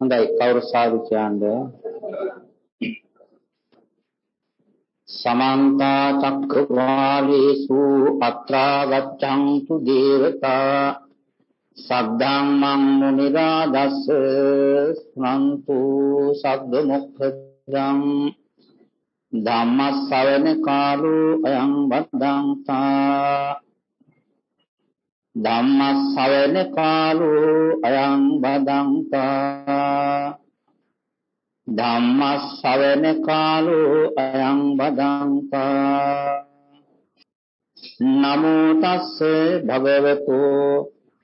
හොඳයි. කවුරු සාදු කියන්නේ සමන්ත චක්කවාලේසු අත්‍රා ගච්ඡන්තු දේවතා සද්ධාම්මං මුනි රාජස් ස්නන්තු සබ්බ මොක්ඛදං ධම්මස්සවන කාලෝ අයං වද්දංතා ධම්මස්සවන කාලෝ අයං වදංතා ධම්මස්සවන කාලෝ අයං වදංතා නමෝ තස්ස භගවතු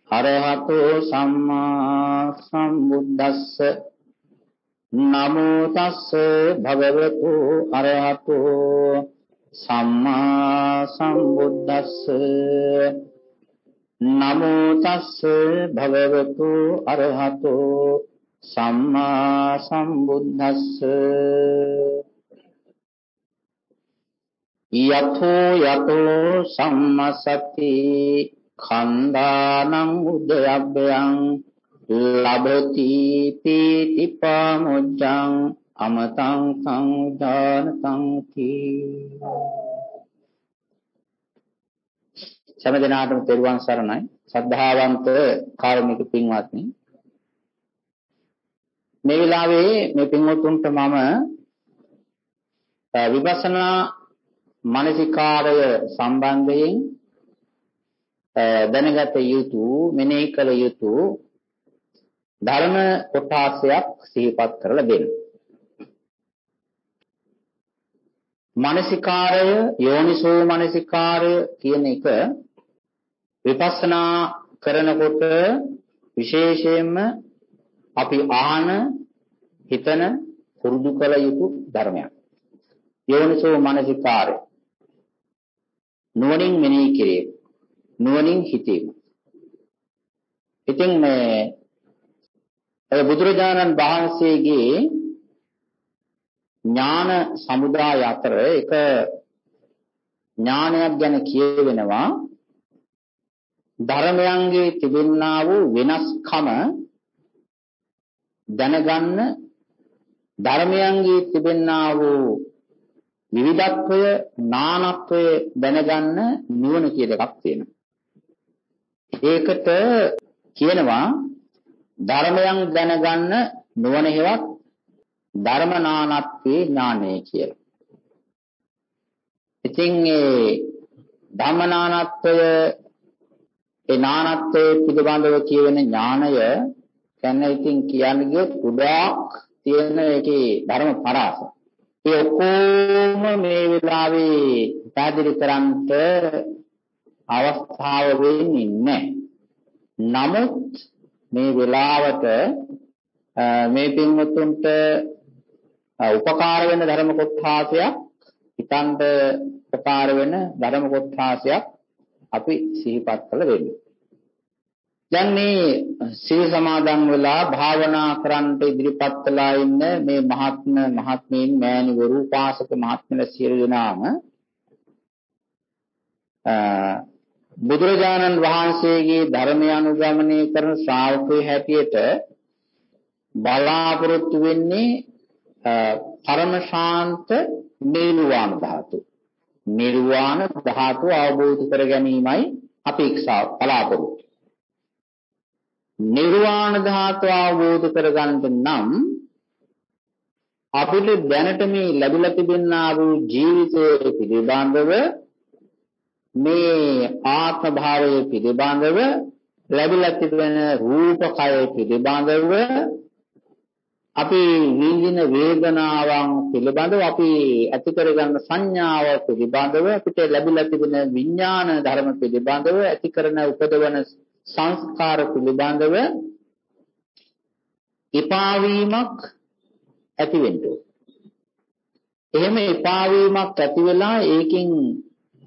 අරහතෝ සම්මා සම්බුද්දස්ස. නමෝ තස්ස භගවතු අරහතෝ සම්මා සම්බුද්දස්ස. නමෝ තස්ස භගවතු අරහතෝ සම්මා සම්බුද්දස්ස. යතෝ යතෝ සම්මසති khණ්ඩානං උදයබ්බයං ලබති පීති පාමුජ්ජං අමතං සංජානතං කී සෑම දිනාටම තෙරුවන් සරණයි ශ්‍රද්ධාවන්ත කාර්මික පින්වත්නි මේ වෙලාවේ මේ පින්වතුන්ට මම විපස්සනා මානසිකාරය සම්බන්ධයෙන් දැනගත යුතු මෙනෙහි කළ යුතු ධර්ම කොටාසයක් සිහිපත් කරලා දෙන්න. මානසිකාරය යෝනිසෝ මානසිකාරය කියන එක විපස්සනා කරනකොට විශේෂයෙන්ම අපි ආහන හිතන පුරුදු කළ යුතු ධර්මයක්. යෝනිසෝ මනසිකාරය. නුවණින් මෙනෙහි කිරීම. නුවණින් හිතීම. ඉතින් මේ ඒ බුදුරජාණන් වහන්සේගේ ඥාන සමුදාය අතර එක ඥානයක් ගැන කියවෙනවා ධර්මයන්ගේ තිබෙන්නා වූ වෙනස්කම දැනගන්න ධර්මයන්ගේ තිබෙන්නා වූ විවිධත්වය නානත්වය දැනගන්න නුවණ කියලා එකක් තියෙනවා. ඒකට කියනවා ධර්මයන් දැනගන්න නුවණ හේවත් ධර්ම නානත්වේ ඥානය කියලා. ඉතින් ඒ ධම්ම නානත්වය ඒ නානත්වයේ පිළිබඳව කියවෙන ඥානය කියන්නේ ඉතින් කියන්නේ ගියොත් ගොඩාක් තියෙන ඒකේ ධර්ම පරාස. ඒ ඔක්කොම මේ වෙලාවේ පැහැදිලි කරන්නට අවස්ථාව වෙන්නේ නැහැ. නමුත් මේ වෙලාවට මේ පින්වතුන්ට උපකාර වෙන ධර්ම කොටාසයක් හිතන්ට උපකාර වෙන ධර්ම කොටාසයක් අපි සිහිපත් කළ වෙන්නේ. දැන් මේ සීල සමාදන් වෙලා භාවනා කරන්නට ඉදිරිපත් වෙලා ඉන්න මේ මහත්ම මහත්මීන් මෑණිවරු උපාසක මහත්මලා සියලු දෙනාම බුදුරජාණන් වහන්සේගේ ධර්මය අනුගමනය කරන ශ්‍රාවකයෝ හැටියට බලාපොරොත්තු වෙන්නේ පරම ශාන්ත නිර්වාණ ධාතු. නිර්වාණ ධාතුව අවබෝධ කර ගැනීමයි අපේක්ෂාව බලාපොරොත්තු. නිර්වාණ ධාතුව අවබෝධ කරගන්න නම් අපිට දැනට මේ ලැබිලා තිබෙනා වූ ජීවිතය පිළිබඳව මේ ආත්ම භාවය පිළිබඳව ලැබිලා තිබෙන රූපකය පිළිබඳව අපි විඳින වේදනාවන් පිළිබඳව අපි ඇති කරගන්න සංඥාව පිළිබඳව අපිට ලැබිලා තිබෙන විඥාන ධර්ම පිළිබඳව ඇති කරන උපදවන සංස්කාර පිළිබඳව එපා වීමක් ඇති වෙන්න එහෙම එපා වීමක් ඇති වෙලා ඒකෙන්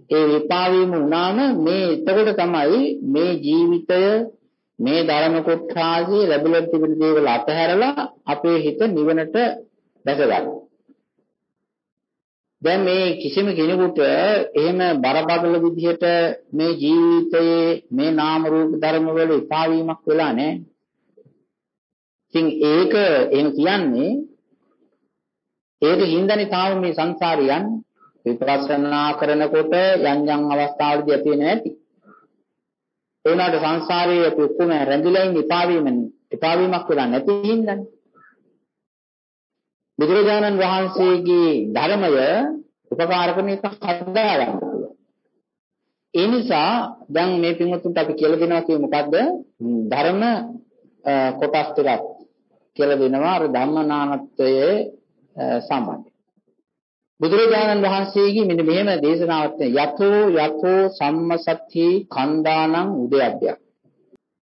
ඒ එපා වීම වුණාම මේ එතකොට තමයි මේ ජීවිතය මේ ධර්ම කොටාගේ ලැබුණත් තිබෙන දේවල් අතහැරලා අපේ හිත නිවනට දැකගන්න. දැන් මේ කිසිම කෙනෙකුට එහෙම බරපතල විදිහට මේ ජීවිතයේ මේ නාම රූප ධර්ම වල එපා වීමක් වෙලා නැහැ. ඉතින් ඒක එහෙම කියන්නේ ඒක හින්දානේ තාම මේ සංසාරේ යන්නේ. විපස්සනා කරනකොට යම් යම් අවස්ථාවලදී ඇති වෙන්නේ නැති. ඒ වුණාට සංසාරයේ අපි ඔක්කොම රැඳිලා ඉන්නේ එපා වීම එපා වීමක් වෙලා නැති හින්දානේ. බුදුරජාණන් වහන්සේගේ ධර්මය උපකාර කරන එක හදා ගන්න පුළුවන්. ඒ නිසා දැන් මේ පින්වතුන්ට අපි කියලා දෙනවා කියේ මොකද්ද? ධර්ම කොටස් ටිකක් කියලා දෙනවා අර ධම්මනානත්වයේ සම්බන්ධයි. බුදුරජාණන් වහන්සේගේ මෙන්න මෙහෙම දේශනාවක් යතෝ යතෝ සම්මසත්ති කන්දානං උදයබ්බයක්.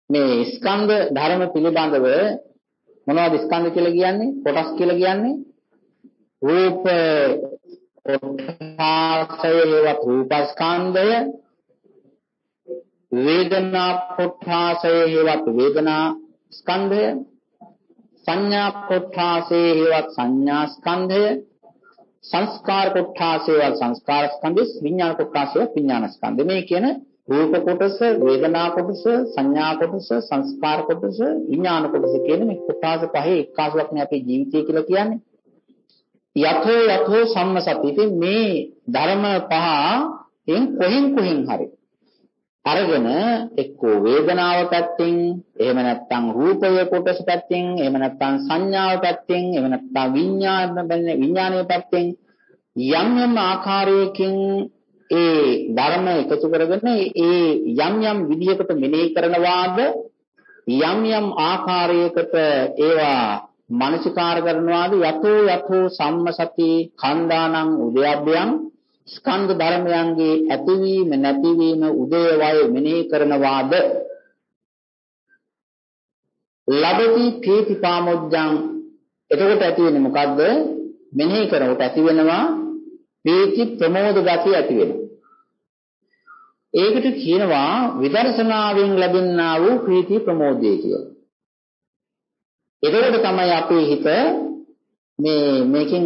මේ ස්කන්ධ ධර්ම පිළිබඳව මොනවද ස්කන්ධ කියලා කියන්නේ? කොටස් කියලා කියන්නේ රූප කොටාසයේවත් රූපස්කන්ධය වේදනා කොටාසයේවත් වේදනා ස්කන්ධය සංඥා කොටාසයේවත් සංඥා ස්කන්ධය සංස්කාර කොටාසයේවත් සංස්කාර ස්කන්ධය විඥාන කොටාසයේවත් විඥාන ස්කන්ධය මේ කියන රූප කොටස වේදනා කොටස සංඥා කොටස සංස්කාර කොටස විඥාන කොටස කියන මේ කොටස් පහේ එක්කාසුවක් නේ අපේ ජීවිතය කියලා කියන්නේ යතෝ යතෝ සම්මසති. ඉතින් මේ ධර්ම පහෙන් කොහෙන් කොහෙන් හරි අරගෙන එක්කෝ වේදනාව පැත්තෙන් එහෙම නැත්නම් රූපය කොටස පැත්තෙන් එහෙම නැත්නම් සංඥාව පැත්තෙන් එහෙම නැත්නම් විඥාන විඥානයේ පැත්තෙන් යම් යම් ආකාරයකින් ඒ ධර්ම එකතු කරගෙන ඒ යම් යම් විදිහකට මෙනෙහි කරනවාද යම් යම් ආකාරයකට ඒවා මනසිකාර කරනවාද යතෝ යතෝ සම්මසති කන්දානං උදයබ්බයන් ස්කන්ධ ධර්මයන්ගේ ඇතිවීම නැතිවීම උදේ වය මෙනෙහි කරනවාද? ලබති ප්‍රීති පාමොජ්ජං. එතකොට ඇති වෙන්නේ මොකද්ද? මෙනෙහි කරනකොට ඇති වෙනවා ප්‍රීති ප්‍රමෝද ගතිය ඇති වෙනවා. ඒකට කියනවා විදර්ශනාවෙන් ලැබෙනා වූ ප්‍රීති ප්‍රමෝදය කියලා. එතකොට තමයි අපේ හිත මේ මේකෙන්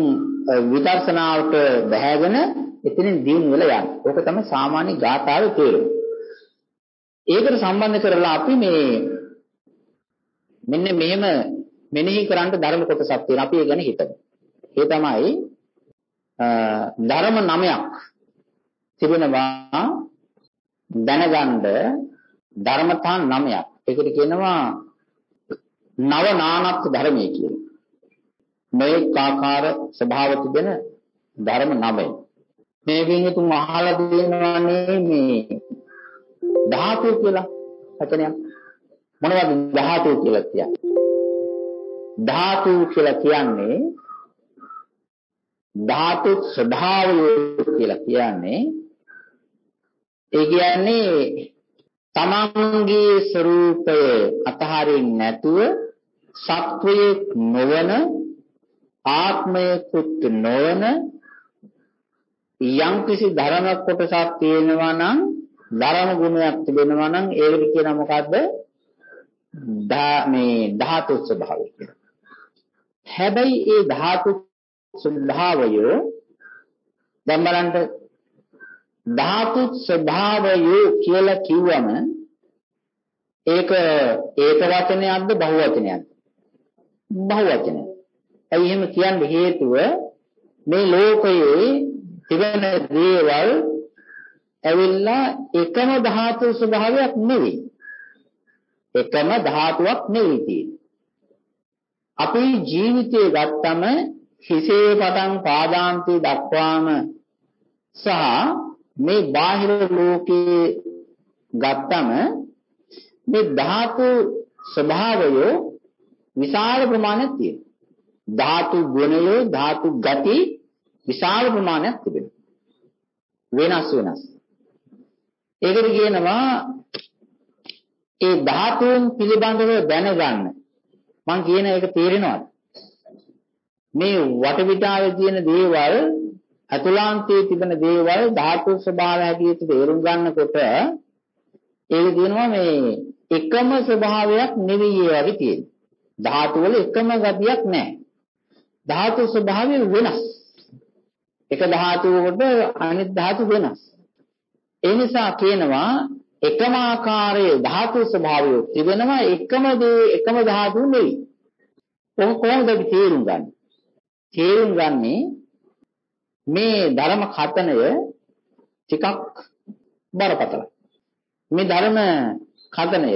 විදර්ශනාවට බහැගෙන එතනින් දියුණු වෙලා යන්නේ. ඕක තමයි සාමාන්‍ය ගාථාවේ තේරුම. ඒකට සම්බන්ධ කරලා අපි මේ මෙන්න මෙහෙම මෙනෙහි කරන්න ධර්ම කොටසක් තියෙනවා. අපි ඒ ගැන හිතමු. ඒ තමයි ධර්ම නමයක් තිබෙනවා දැනගන්න ධර්මතා නමයක්. ඒකට කියනවා නව නානත් ධර්මයේ කියන මේ ආකාර ස්වභාව තිබෙන ධර්ම නවය මේ විඤ්ඤාතුන් අහලා තියෙනවානේ මේ ධාතු කියලා වචනයක්. මොනවද ධාතු කියලා කියන්නේ? ධාතු කියලා කියන්නේ ධාතු ස්වභාවය කියලා කියන්නේ ඒ කියන්නේ තමන්ගේ ස්වરૂපය අතහරින්න නැතුව සත්වයේ නොවන ආත්මයකුත් නොවන යම්කිසි ධර්ම කොටසක් තියෙනවා නම් ධර්ම ගුණයක් තිබෙනවා නම් ඒකට කියන මොකද්ද? මේ ධාතු ස්වභාවය කියලා. හැබැයි ඒ ධාතු ස්වභාවය දැන් බලන්න ධාතු ස්වභාවය කියලා කිව්වම ඒක ඒක වචනයක්ද බහු වචනයක්ද? බහු වචනයක්. ඇයි එහෙම කියන්න හේතුව මේ ලෝකයේ තිබෙන දේවල් ඇවිල්ලා එකම ධාතු ස්වභාවයක් නෙවෙයි. එකම ධාතුවක් නෙවෙයි තියෙන්නේ. අපේ ජීවිතය ගත්තම හිසේ පටන් පාදාන්තය දක්වාම සහ මේ බාහිර ලෝකයේ ගත්තම මේ ධාතු ස්වභාවය විශාල ප්‍රමාණයක් තියෙනවා. ධාතු ගුණය, ධාතු ගති විශාල ප්‍රමාණයක් තිබෙනවා. වෙනස් වෙනස්. ඒකට කියනවා ඒ ධාතුන් පිළිබඳව දැනගන්න. මම කියන එක තේරෙනවද? මේ වටපිටාවේ තියෙන දේවල් අතුලාන්තයේ තිබෙන දේවල් ධාතු ස්වභාවය හැටියට තේරුම් ගන්නකොට ඒක කියනවා මේ එකම ස්වභාවයක් නෙවෙයි ඒ වගේ තියෙන්නේ. ධාතු වල එකම ගතියක් නැහැ. ධාතු ස්වභාවය වෙනස්. එක ධාතුවකට අනිත් ධාතු වෙනස්. ඒ නිසා කියනවා එකම ආකාරයේ ධාතු ස්වභාවය තිබෙනවා එකම දේ එකම ධාතු නෙවෙයි. ඔක කොහොමද අපි තේරුම් ගන්නේ? තේරුම් ගන්නේ මේ ධර්ම කතනය ටිකක් බරපතලයි. මේ ධර්ම කතනය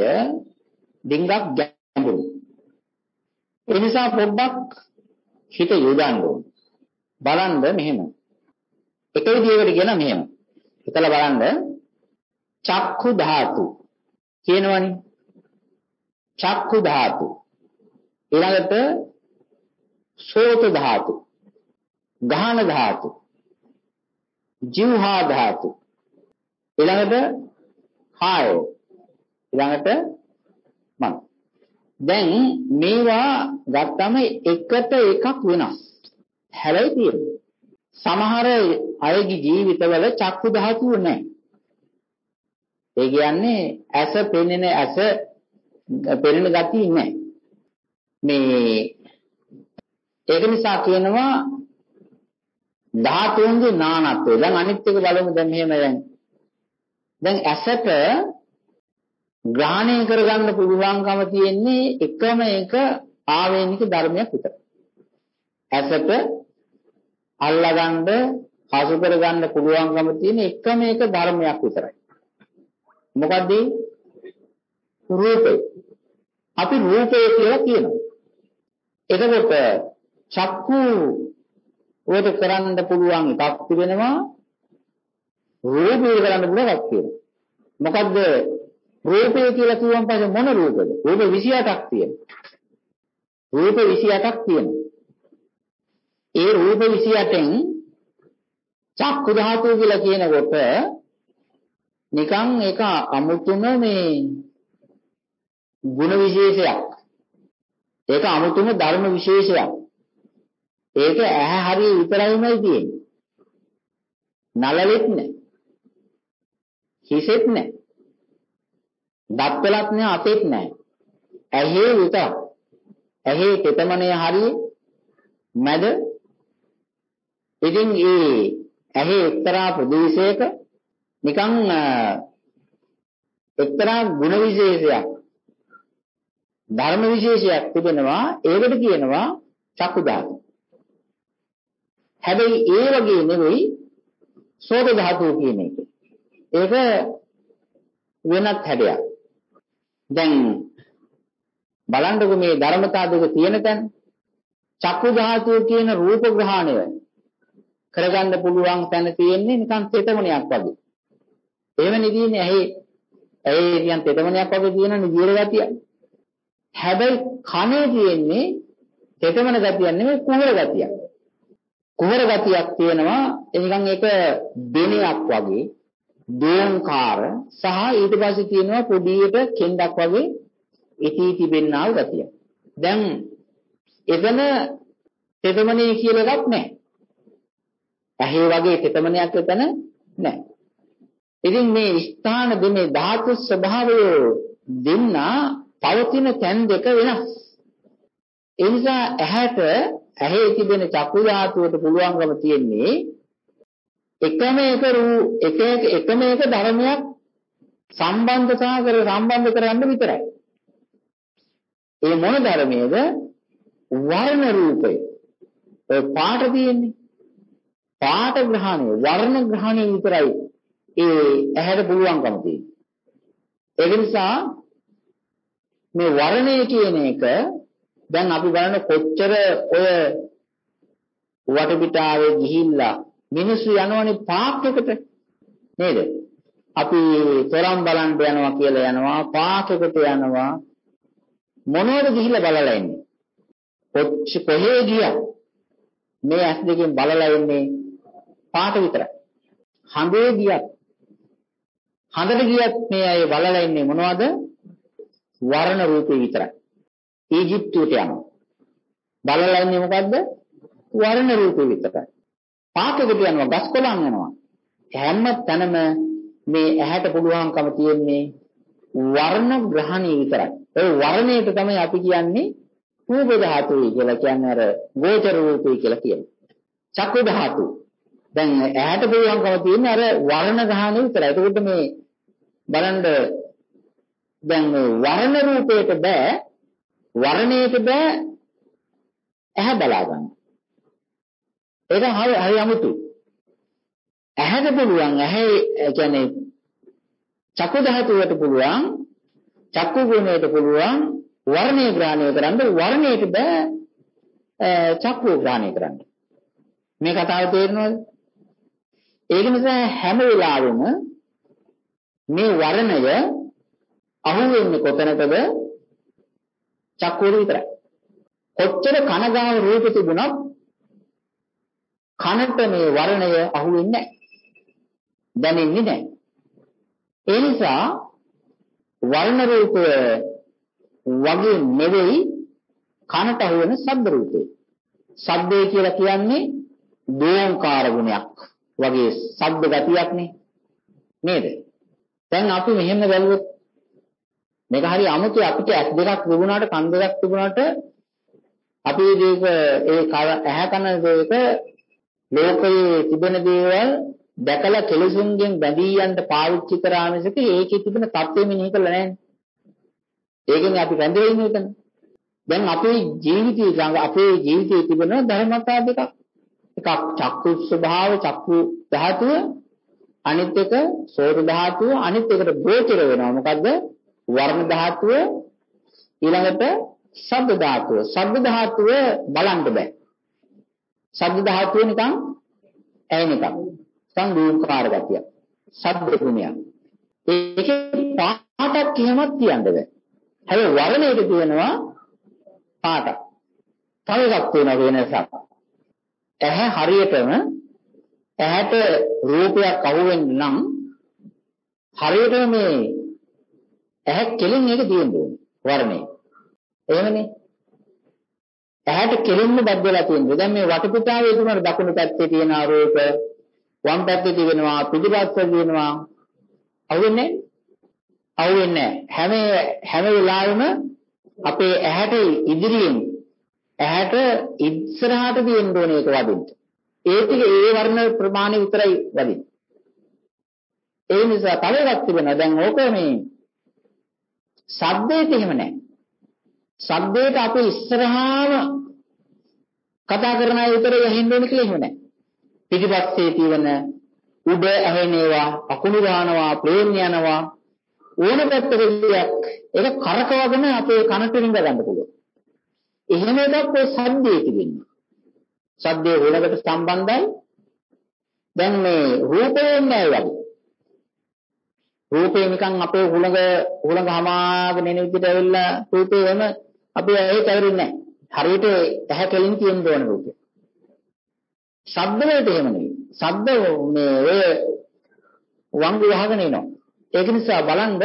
ඩිංගක් ගැඹුරු. ඒ නිසා පොඩ්ඩක් හිත යොදන්න ඕන. බලන්න මෙහෙම. එක විදියකට කියන මෙහෙම. හිතලා බලන්න චක්ඛු ධාතු කියනවනේ. චක්ඛු ධාතු. ඊළඟට සෝත ධාතු. ගාහන ධාතු. જીවහා ධාතු. ඊළඟට කාය. ඊළඟට මන. දැන් මේවා ගත්තම එකට එකක් වෙනස්. හැබැයි තියෙනවා. සමහර අයගේ ජීවිතවල චක්කු ධාතුව නැහැ. ඒ කියන්නේ ඇස පෙනෙන ඇස පෙනෙන ගතිය නැහැ. මේ ඒක නිසා කියනවා ධාතුන්ගේ නානත්වය. දැන් අනිත් එක බලමු දැන් මෙහෙම දැන්. දැන් ඇසට ග්‍රහණය කරගන්න පුළුවන්කම තියෙන්නේ එකම එක ආවේනික ධර්මයක් විතරයි. ඇසට අල්ලගන්න හසු කරගන්න පුළුවන්කම තියෙන එකම එක ධර්මයක් විතරයි. මොකද්ද? රූපය. අපි රූපය කියලා කියනවා. එතකොට චක්කු ඔයට කරන්න පුළුවන් එකක් තිබෙනවා රූපය කරන්න පුළුවන් එකක් තියෙනවා. මොකද්ද රූපය කියලා කිව්වන් පස්සේ මොන රූපද? රූප 28ක් තියෙනවා. රූප 28ක් තියෙනවා. ඒ රූප 28න් චක්කු ධාතුව කියලා කියනකොට නිකන් ඒක අමුතුම මේ ಗುಣ විශේෂයක්. ඒක අමුතුම ධර්ම විශේෂයක්. ඒක ඇහැ හරිය විතරයිමයි තියෙන්නේ. නලලෙත් නැහැ. හිසෙත් නැහැ. දත්වලත් නැහැ අතෙත් නැහැ. ඇහි විතර. ඇහි තෙතමනේ හරිය මැද ඉතින් ඒ ඇහි එක්තරා ප්‍රදේශයක නිකන් එක්තරා ಗುಣ විශේෂයක් ධර්ම විශේෂයක් තිබෙනවා ඒකට කියනවා චක්කු ධාතු. හැබැයි ඒ වගේ නෙවෙයි සෝත ධාතුව කියන එක. ඒක වෙනත් හැඩයක්. දැන් බලන්නකො මේ ධර්මතා දෙක තියෙන තැන චක්කු ධාතුව කියන රූප ග්‍රහණය කරගන්න පුළුවන් තැන තියෙන්නේ නිකන් තෙතමනයක් වගේ. එහෙම නෙදීනේ ඇහි ඇහි කියන තෙතමනයක් වගේ තියෙන නිදිර ගතිය. හැබැයි කනේ තියෙන්නේ තෙතමන ගතියක් නෙමෙයි කුහර ගතියක්. කුහර ගතියක් තියෙනවා එනිකන් ඒක දෙනයක් වගේ දෝංකාර සහ ඊට පස්සේ තියෙනවා පොඩියට කෙන්ඩක් වගේ ඉතී තිබෙන්නා වූ ගතිය. දැන් එතන තෙතමනේ කියලා එකක් නැහැ. ඇහි වගේ තෙතමනයක් එතන නැහැ. ඉතින් මේ ස්ථාන දෙමේ ධාතු ස්වභාවය දෙන්න පවතින තැන් දෙක වෙනස්. ඒ නිසා ඇහැට ඇහි තිබෙන චක්කු ධාතුවට පුළුවන්කම තියෙන්නේ එකම එක රූ එක එක එකම එක ධර්මයක් සම්බන්ධතා කර සම්බන්ධ කරන්න විතරයි. ඒ මොන ධර්මයේද? වර්ණ රූපය. ඔය පාට තියෙන්නේ. පාට ග්‍රහණය, වර්ණ ග්‍රහණය විතරයි ඒ ඇහැට පුළුවන්කම තියෙන්නේ. ඒ නිසා මේ වර්ණය කියන එක දැන් අපි බලන කොච්චර ඔය වටපිටාවේ ගිහිල්ලා මිනිස්සු යනවනේ පාක් එකට නේද? අපි තොරම් බලන්න යනවා කියලා යනවා පාක් එකට යනවා මොනවද ගිහිල්ලා බලලා ඉන්නේ? කොච්ච කොහේ ගියා? මේ ඇස් දෙකෙන් බලලා ඉන්නේ පාට විතරයි. හඳේ ගියත් හඳට ගියත් මේ අය බලලා ඉන්නේ මොනවද? වර්ණ රූපේ විතරයි. ඊජිප්තුවට යනවා. බලලා ඉන්නේ මොකද්ද? වර්ණ රූපේ විතරයි. පාටකට යනවා, ගස් කොළන් යනවා. හැම තැනම මේ ඇහැට පුළුවන්කම තියෙන්නේ වර්ණ ග්‍රහණය විතරයි. ඒ වර්ණයට තමයි අපි කියන්නේ රූප ධාතුයි කියලා කියන්නේ අර ගෝචර රූපය කියලා කියන්නේ. චක්කු ධාතු. දැන් ඇහැට පුළුවන්කම තියෙන්නේ අර වර්ණ ග්‍රහණය විතරයි. ඒකට මේ බලන්න දැන් වර්ණ රූපයට බෑ වර්ණයට බෑ ඇහැ බලා ගන්න. ඒක හරි හරි අමුතු. ඇහැට පුළුවන් ඇහැ කියන්නේ චක්කු ධාතුවට පුළුවන් චක්කු ගුණයට පුළුවන් වර්ණය ග්‍රහණය කරන්න වර්ණයට බෑ චක්කු ග්‍රහණය කරන්න. මේ කතාව තේරෙනවද? ඒක නිසා හැම වෙලාවෙම මේ වර්ණය අහු වෙන්නේ කොතනකද? චක්කුවේ විතරයි. කොච්චර කනගාව රූප තිබුණත් කනට මේ වර්ණය අහු වෙන්නේ නැහැ. දැනෙන්නේ නැහැ. ඒ නිසා වර්ණ රූපය වගේ නෙවෙයි කනට අහු වෙන ශබ්ද රූපේ. ශබ්දය කියලා කියන්නේ දෝංකාර ගුණයක් වගේ ශබ්ද ගතියක්නේ. නේද? දැන් අපි මෙහෙම බැලුවොත් මේක හරි අමුතු අපිට ඇස් දෙකක් තිබුණාට කන් දෙකක් තිබුණාට අපි මේක ඒ ඇහැ කන දෙක ලෝකයේ තිබෙන දේවල් දැකලා කෙලෙසුන්ගෙන් බැඳී යන්න පාවිච්චි කරා මිසක ඒකේ තිබෙන தත්ත්වෙ මෙනෙහි කරලා නැහැ. ඒකෙන් අපි රැඳෙන්නේ ඉන්නේ එතන. දැන් අපේ ජීවිතයේ ළඟ අපේ ජීවිතයේ තිබෙන ධර්මතා දෙකක්. එකක් චක්කු ස්වභාව චක්කු ධාතුව අනිත් එක සෝත ධාතුව අනිත් එකට ගෝචර වෙනවා. මොකද්ද? වර්ණ ධාතුව ඊළඟට ශබ්ද ධාතුව. ශබ්ද ධාතුව බලන්න බෑ. ශබ්ද ධාතුව නිකන් ඇයෙන එකක්. සංගෝකාර ගතිය. ශබ්ද ගුණයක්. ඒකේ පාටක් එහෙමත් කියන්න බෑ. හැබැයි වර්ණයට කියනවා පාටක්. තව එකක් තියෙනවා වෙනසක්. ඇහැ හරියටම ඇහැට රූපයක් අහුවෙන්න නම් හරියටම මේ ඇහැ කෙලින් එක තියෙන්න ඕනේ වර්ණය. එහෙමනේ. ඇහැට කෙලින්ම බද්දලා තියෙනවා. දැන් මේ වටපිටාවේ තුනට දකුණු පැත්තේ තියෙන රූප වම් පැත්තේ තියෙනවා පිටිපස්සේ තියෙනවා අහුවෙන්නේ අහුවෙන්නේ හැම හැම වෙලාවෙම අපේ ඇහැට ඉදිරියෙන් ඇහැට ඉස්සරහට තියෙන්න ඕනේ ඒක වදින්න. ඒ ටික ඒ වර්ණ ප්‍රමාණය විතරයි වදින්නේ. ඒ නිසා තව එකක් තිබෙනවා. දැන් ඕක මේ ශබ්දයට එහෙම නැහැ. ශබ්දයට අපි ඉස්සරහාම කතා කරන අය විතරයි ඇහෙන්න ඕනේ කියලා එහෙම නැහැ. පිටිපස්සේ තියෙන උඩ ඇහෙන ඒවා අකුණු ගන්නවා, ප්ලේන් යනවා ඕන පැත්තක ගියක් ඒක කරකවගෙන අපේ කනට රිංග ගන්න පුළුවන්. එහෙම එකක් ඔය සද්දේ තිබෙන්නේ. සද්දේ හොලකට සම්බන්ධයි. දැන් මේ රූපේ නෑ වගේ. රූපේ නිකන් අපේ හුළඟ හුළඟ හමාගෙන එන විදිහට ඇවිල්ලා රූපේ එම අපි ඇහි තවරින්නේ නැහැ. හරියට ඇහැ කෙලින් තියෙන දෝන රූපේ. ශබ්ද වලට එහෙම නෙවෙයි. ශබ්ද මේ ඔය වංගු වහගෙන එනවා. ඒක නිසා බලන්න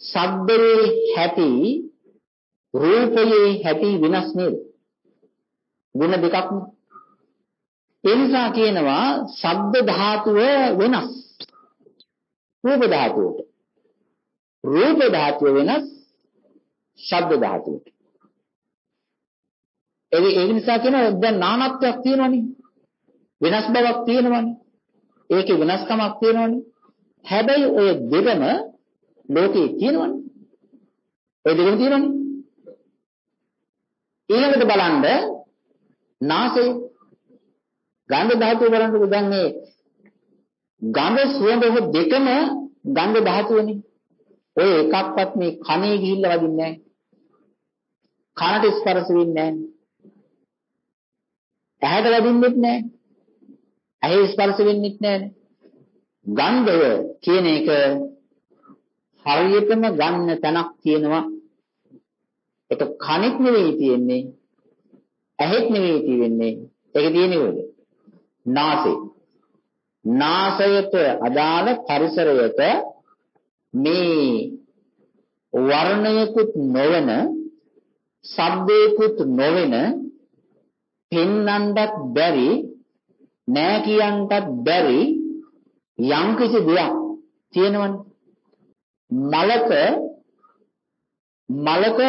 ශබ්දේ හැටි රූපයේ හැටි වෙනස් නේද? ಗುಣ දෙකක් නේ. ඒ නිසා කියනවා ශබ්ද ධාතුව වෙනස්. රූප ධාතුවට. රූප ධාතුව වෙනස් ශබ්ද ධාතුවට. ඒ ඒ නිසා කියනවා දැන් නානත්වයක් තියෙනවනේ. වෙනස් බවක් තියෙනවනේ. ඒකේ වෙනස්කමක් තියෙනවනේ. හැබැයි ඔය දෙකම ලෝකේ තියෙනවනේ. ඔය දෙකම තියෙනවනේ. ඊළඟට බලන්න නාසය ගන්ධ ධාතුව බලන්නකො දැන් මේ ගඳ සුවඳ ඔබ දෙකම ගන්ධ ධාතුවනේ. ඔය එකක්වත් මේ කනේ ගිහිල්ලා වදින්නේ නැහැ. කනට ස්පර්ශ වෙන්නේ නැහැ. ඇහැට වදින්නෙත් නැහැ. ඇහි ස්පර්ශ වෙන්නෙත් නැහැ. ගන්ධය කියන එක හරියටම ගන්න තැනක් තියෙනවා. ඒක කනෙත් නෙවෙයි තියෙන්නේ. ඇහෙත් නෙවෙයි තියෙන්නේ. ඒක තියෙන්නේ කොහෙද? නාසයේ. නාසයට අදාළ පරිසරයට මේ වර්ණයකුත් නොවන ශබ්දයකුත් නොවන පෙන්වන්නත් බැරි නෑ කියන්නත් බැරි යම්කිසි දෙයක් තියෙනවනේ මලක මලක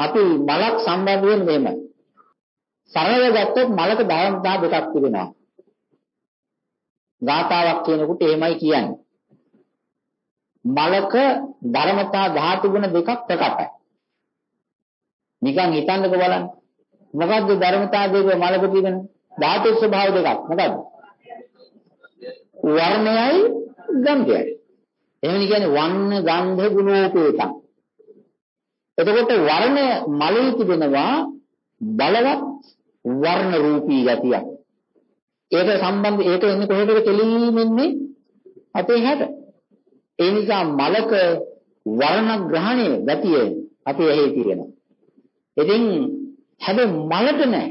අපි මලක් සම්බන්ධ වෙන්නේ මෙහෙමයි සරලව ගත්තොත් මලක ධර්මතා දෙකක් තිබෙනවා. ගාතාවක් කියනකොට එහෙමයි කියන්නේ. මලක ධර්මතා ධාතු ගුණ දෙකක් ප්‍රකටයි. නිකන් හිතන්නකෝ බලන්න. මොකද්ද ධර්මතා දෙක මලක තියෙන ධාතු ස්වභාව දෙකක්. මොකද්ද? වර්ණයයි ගන්ධයයි. එහෙම කියන්නේ වන්න ගන්ධ ගුණෝපේතං. එතකොට වර්ණ මලේ තිබෙනවා බලවත් වර්ණ රූපී ගතියක්. ඒක සම්බන්ධ ඒක එන්නේ කොහෙටද කෙලීම ඉන්නේ අපේ හැට. ඒ නිසා මලක වර්ණ ග්‍රහණය ගතිය අපේ ඇහි තියෙනවා. ඉතින් හැබැයි මලට නෑ.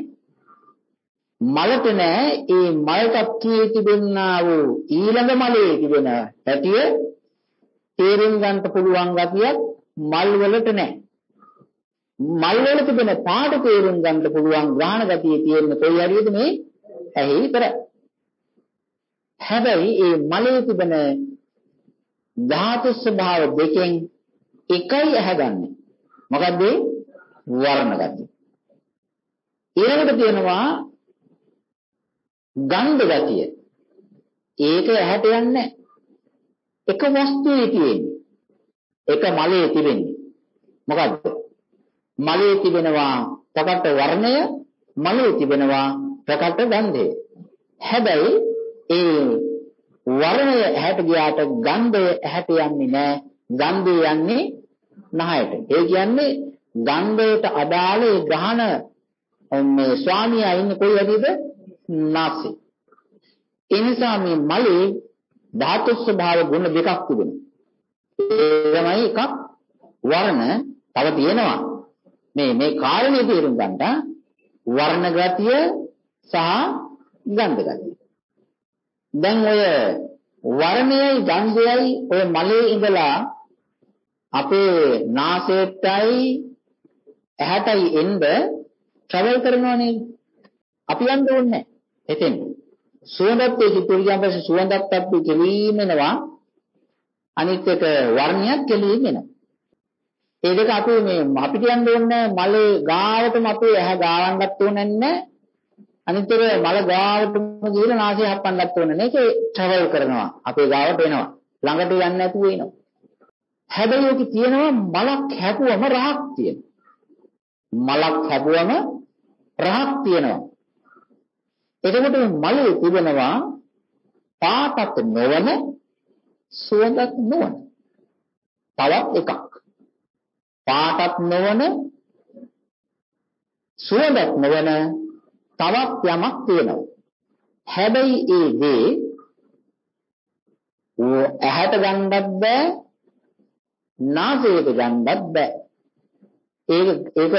මලට නෑ ඒ මලට කී තිබෙන්නා වූ ඊළඟ මලේ තිබෙන හැටිය තේරුම් ගන්න පුළුවන් ගතියක් මල් වලට නෑ. මල් වල තිබෙන පාඩ තේරුම් ගන්න පුළුවන් ග්‍රහණ ගතිය තියෙන කොයි හරියද මේ ඇහි විතරයි. හැබැයි මේ මලේ තිබෙන ධාතු ස්වභාව දෙකෙන් එකයි ඇහැගන්නේ. මොකද්ද? වර්ණ ගතිය. ඊළඟට තියෙනවා ගන්ධ ගතිය. ඒක ඇහැට යන්නේ එක වස්තුවේ තියෙන්නේ. එක මලේ තිබෙන්නේ. මොකද්ද? මලේ තිබෙනවා ප්‍රකට වර්ණය, මලේ තිබෙනවා ප්‍රකට ගන්ධය. හැබැයි ඒ වර්ණය ඇහැට ගියාට ගන්ධය ඇහැට යන්නේ නැහැ. ගන්ධය යන්නේ නහයට. ඒ කියන්නේ ගන්ධයට අදාළ ඒ ග්‍රහණ මේ ස්වාමියා ඉන්නේ කොයි හැටිද? නාසයේ. ඒ නිසා මේ මලේ ධාතු ස්වභාව ගුණ දෙකක් තිබෙනවා. ඒ තමයි එකක් වර්ණ තව තියෙනවා. මේ මේ කාරණේ තේරුම් ගන්න වර්ණ ගතිය සහ ගන්ධ ගතිය. දැන් ඔය වර්ණයයි ගන්ධයයි ඔය මලේ ඉඳලා අපේ නාසයටයි ඇහැටයි එන්න ට්‍රැවල් කරනවා නේද? අපි යන්න ඕනේ නැහැ. එතෙන් සුවඳත් ඒ කිපුරියන් පස්සේ සුවඳත් අපි කෙලීම එනවා. අනිත් එක වර්ණයක් කෙලීම එනවා. ඒ දෙක අපි මේ අපිට යන්න ඕනේ මලේ ගාවටම අපේ ඇහැ ගාවන්නත් ඕනේ නැහැ. අනිත් එක මල ගාවටම ගිහලා නාසය හප්පන්නත් ඕනේ නැහැ. ඒක ට්‍රැවල් කරනවා. අපේ ගාවට එනවා. ළඟට යන්නේ නැතුව එනවා. හැබැයි ඔක තියෙනවා මලක් හැපුවම රහක් තියෙනවා. මලක් හැපුවම රහක් තියෙනවා. එතකොට මලේ තිබෙනවා පාටත් නොවන සුවඳක් නොවන තවත් එකක්. පාටත් නොවන සුවඳක් නොවන තවත් යමක් තියෙනවා. හැබැයි ඒ දේ ඇහැට ගන්නත් බෑ නාසයට ගන්නත් බෑ. ඒක ඒක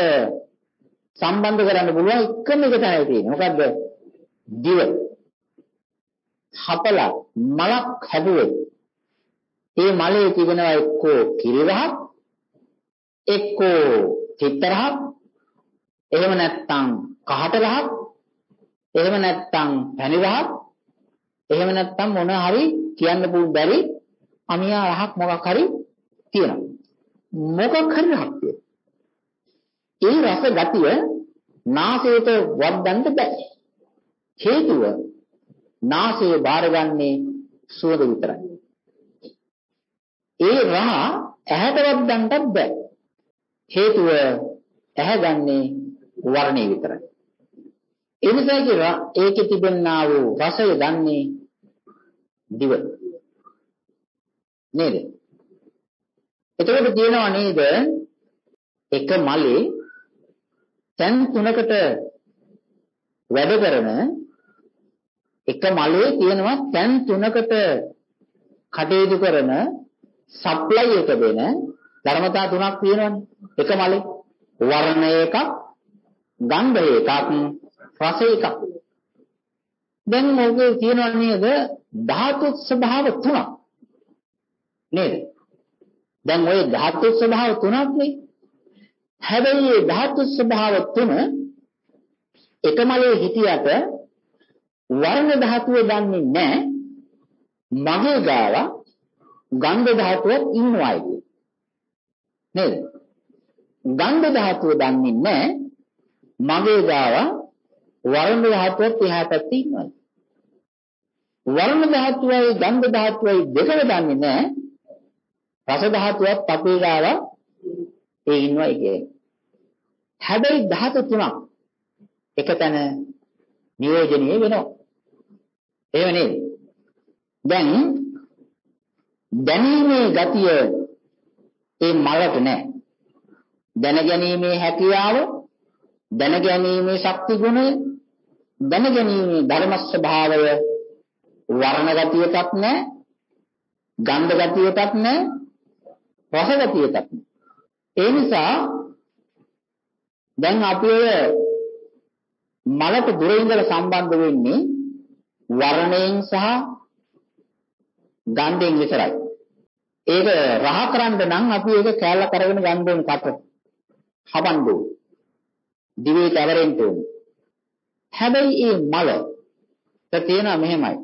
සම්බන්ධ කරන්න පුළුවන් එකම එක තමයි තියෙන්නේ. මොකද්ද? දිව. හපලා මලක් හැදුවේ. ඒ මලේ තිබෙනවා එක්කෝ කිරිරහක් එක්කෝ චිත්තරහක් එහෙම නැත්නම් කහට රහක් එහෙම නැත්නම් පැණි රහක් එහෙම නැත්නම් මොන හරි කියන්න පුළුවන් බැරි අමියා රහක් මොකක් හරි තියෙනවා. මොකක් හරි රහක් ඒ රස ගතිය නාසයට වද්දන්න බෑ. හේතුව නාසය බාරගන්නේ සුවඳ විතරයි. ඒ රහ ඇහැට වද්දන්නත් බෑ. හේතුව ඇහැ ගන්නේ වර්ණය විතරයි. ඒ නිසා කියලා ඒකේ තිබෙනා වූ රසය ගන්නේ දිව. නේද? එතකොට කියනවා නේද එක මලේ තැන් තුනකට වැඩ කරන එක මලේ තියෙනවා තැන් තුනකට කටයුතු කරන සප්ලයි එක දෙන ධර්මතා තුනක් තියෙනවනේ. එක මලේ වර්ණය එකක් ගන්ධය එකක් රසය එකක්. දැන් මොකද කියනවා නේද? ධාතු ස්වභාව තුනක්. නේද? දැන් ওই ධාතු ස්වභාව තුනක් නේ. හැබැයි මේ ධාතු ස්වභාව තුන එකමලේ හිටියට වර්ණ ධාතුව දන්නේ නැහැ. මගේ ගාව ගන්ධ ධාතුවක් ඉන්නවායි. නේද ගන්ධ ධාතුව දන්නේ නැහැ මගේ ගාව වර්ණ ධාතුවත් එහා පැත්තේ ඉන්නවා. වර්ණ ධාතුවයි ගන්ධ ධාතුවයි දෙකම දන්නේ නැහැ. රස ධාතුවත් අපේ ගාව ඒ ඉන්නවා කියන්නේ. හැබැයි ධාතු තුනක් එකතැන නියෝජනීය වෙනවා. එහෙම නේද? දැන් දැනීමේ ගතිය ඒ මලට නැහැ. දැනගැනීමේ හැකියාව දැනගැනීමේ ශක්ති ගුණය දැනගැනීමේ ධර්ම ස්වභාවය වර්ණ ගතියටත් නැහැ ගන්ධ ගතියටත් නැහැ රස ගතියටත් නැහැ ඒ නිසා දැන් අපි ඔය මලට දුර ඉඳලා සම්බන්ධ වෙන්නේ වර්ණයෙන් සහ ගන්ධයෙන් විතරයි. ඒක රහ කරන්න නම් අපි ඒක කැලල කරගෙන ගන්න ඕන කට. හබන්න ඕන. දිවේ තවරෙන්න ඕන. හැබැයි මේ මල තේනවා මෙහෙමයි.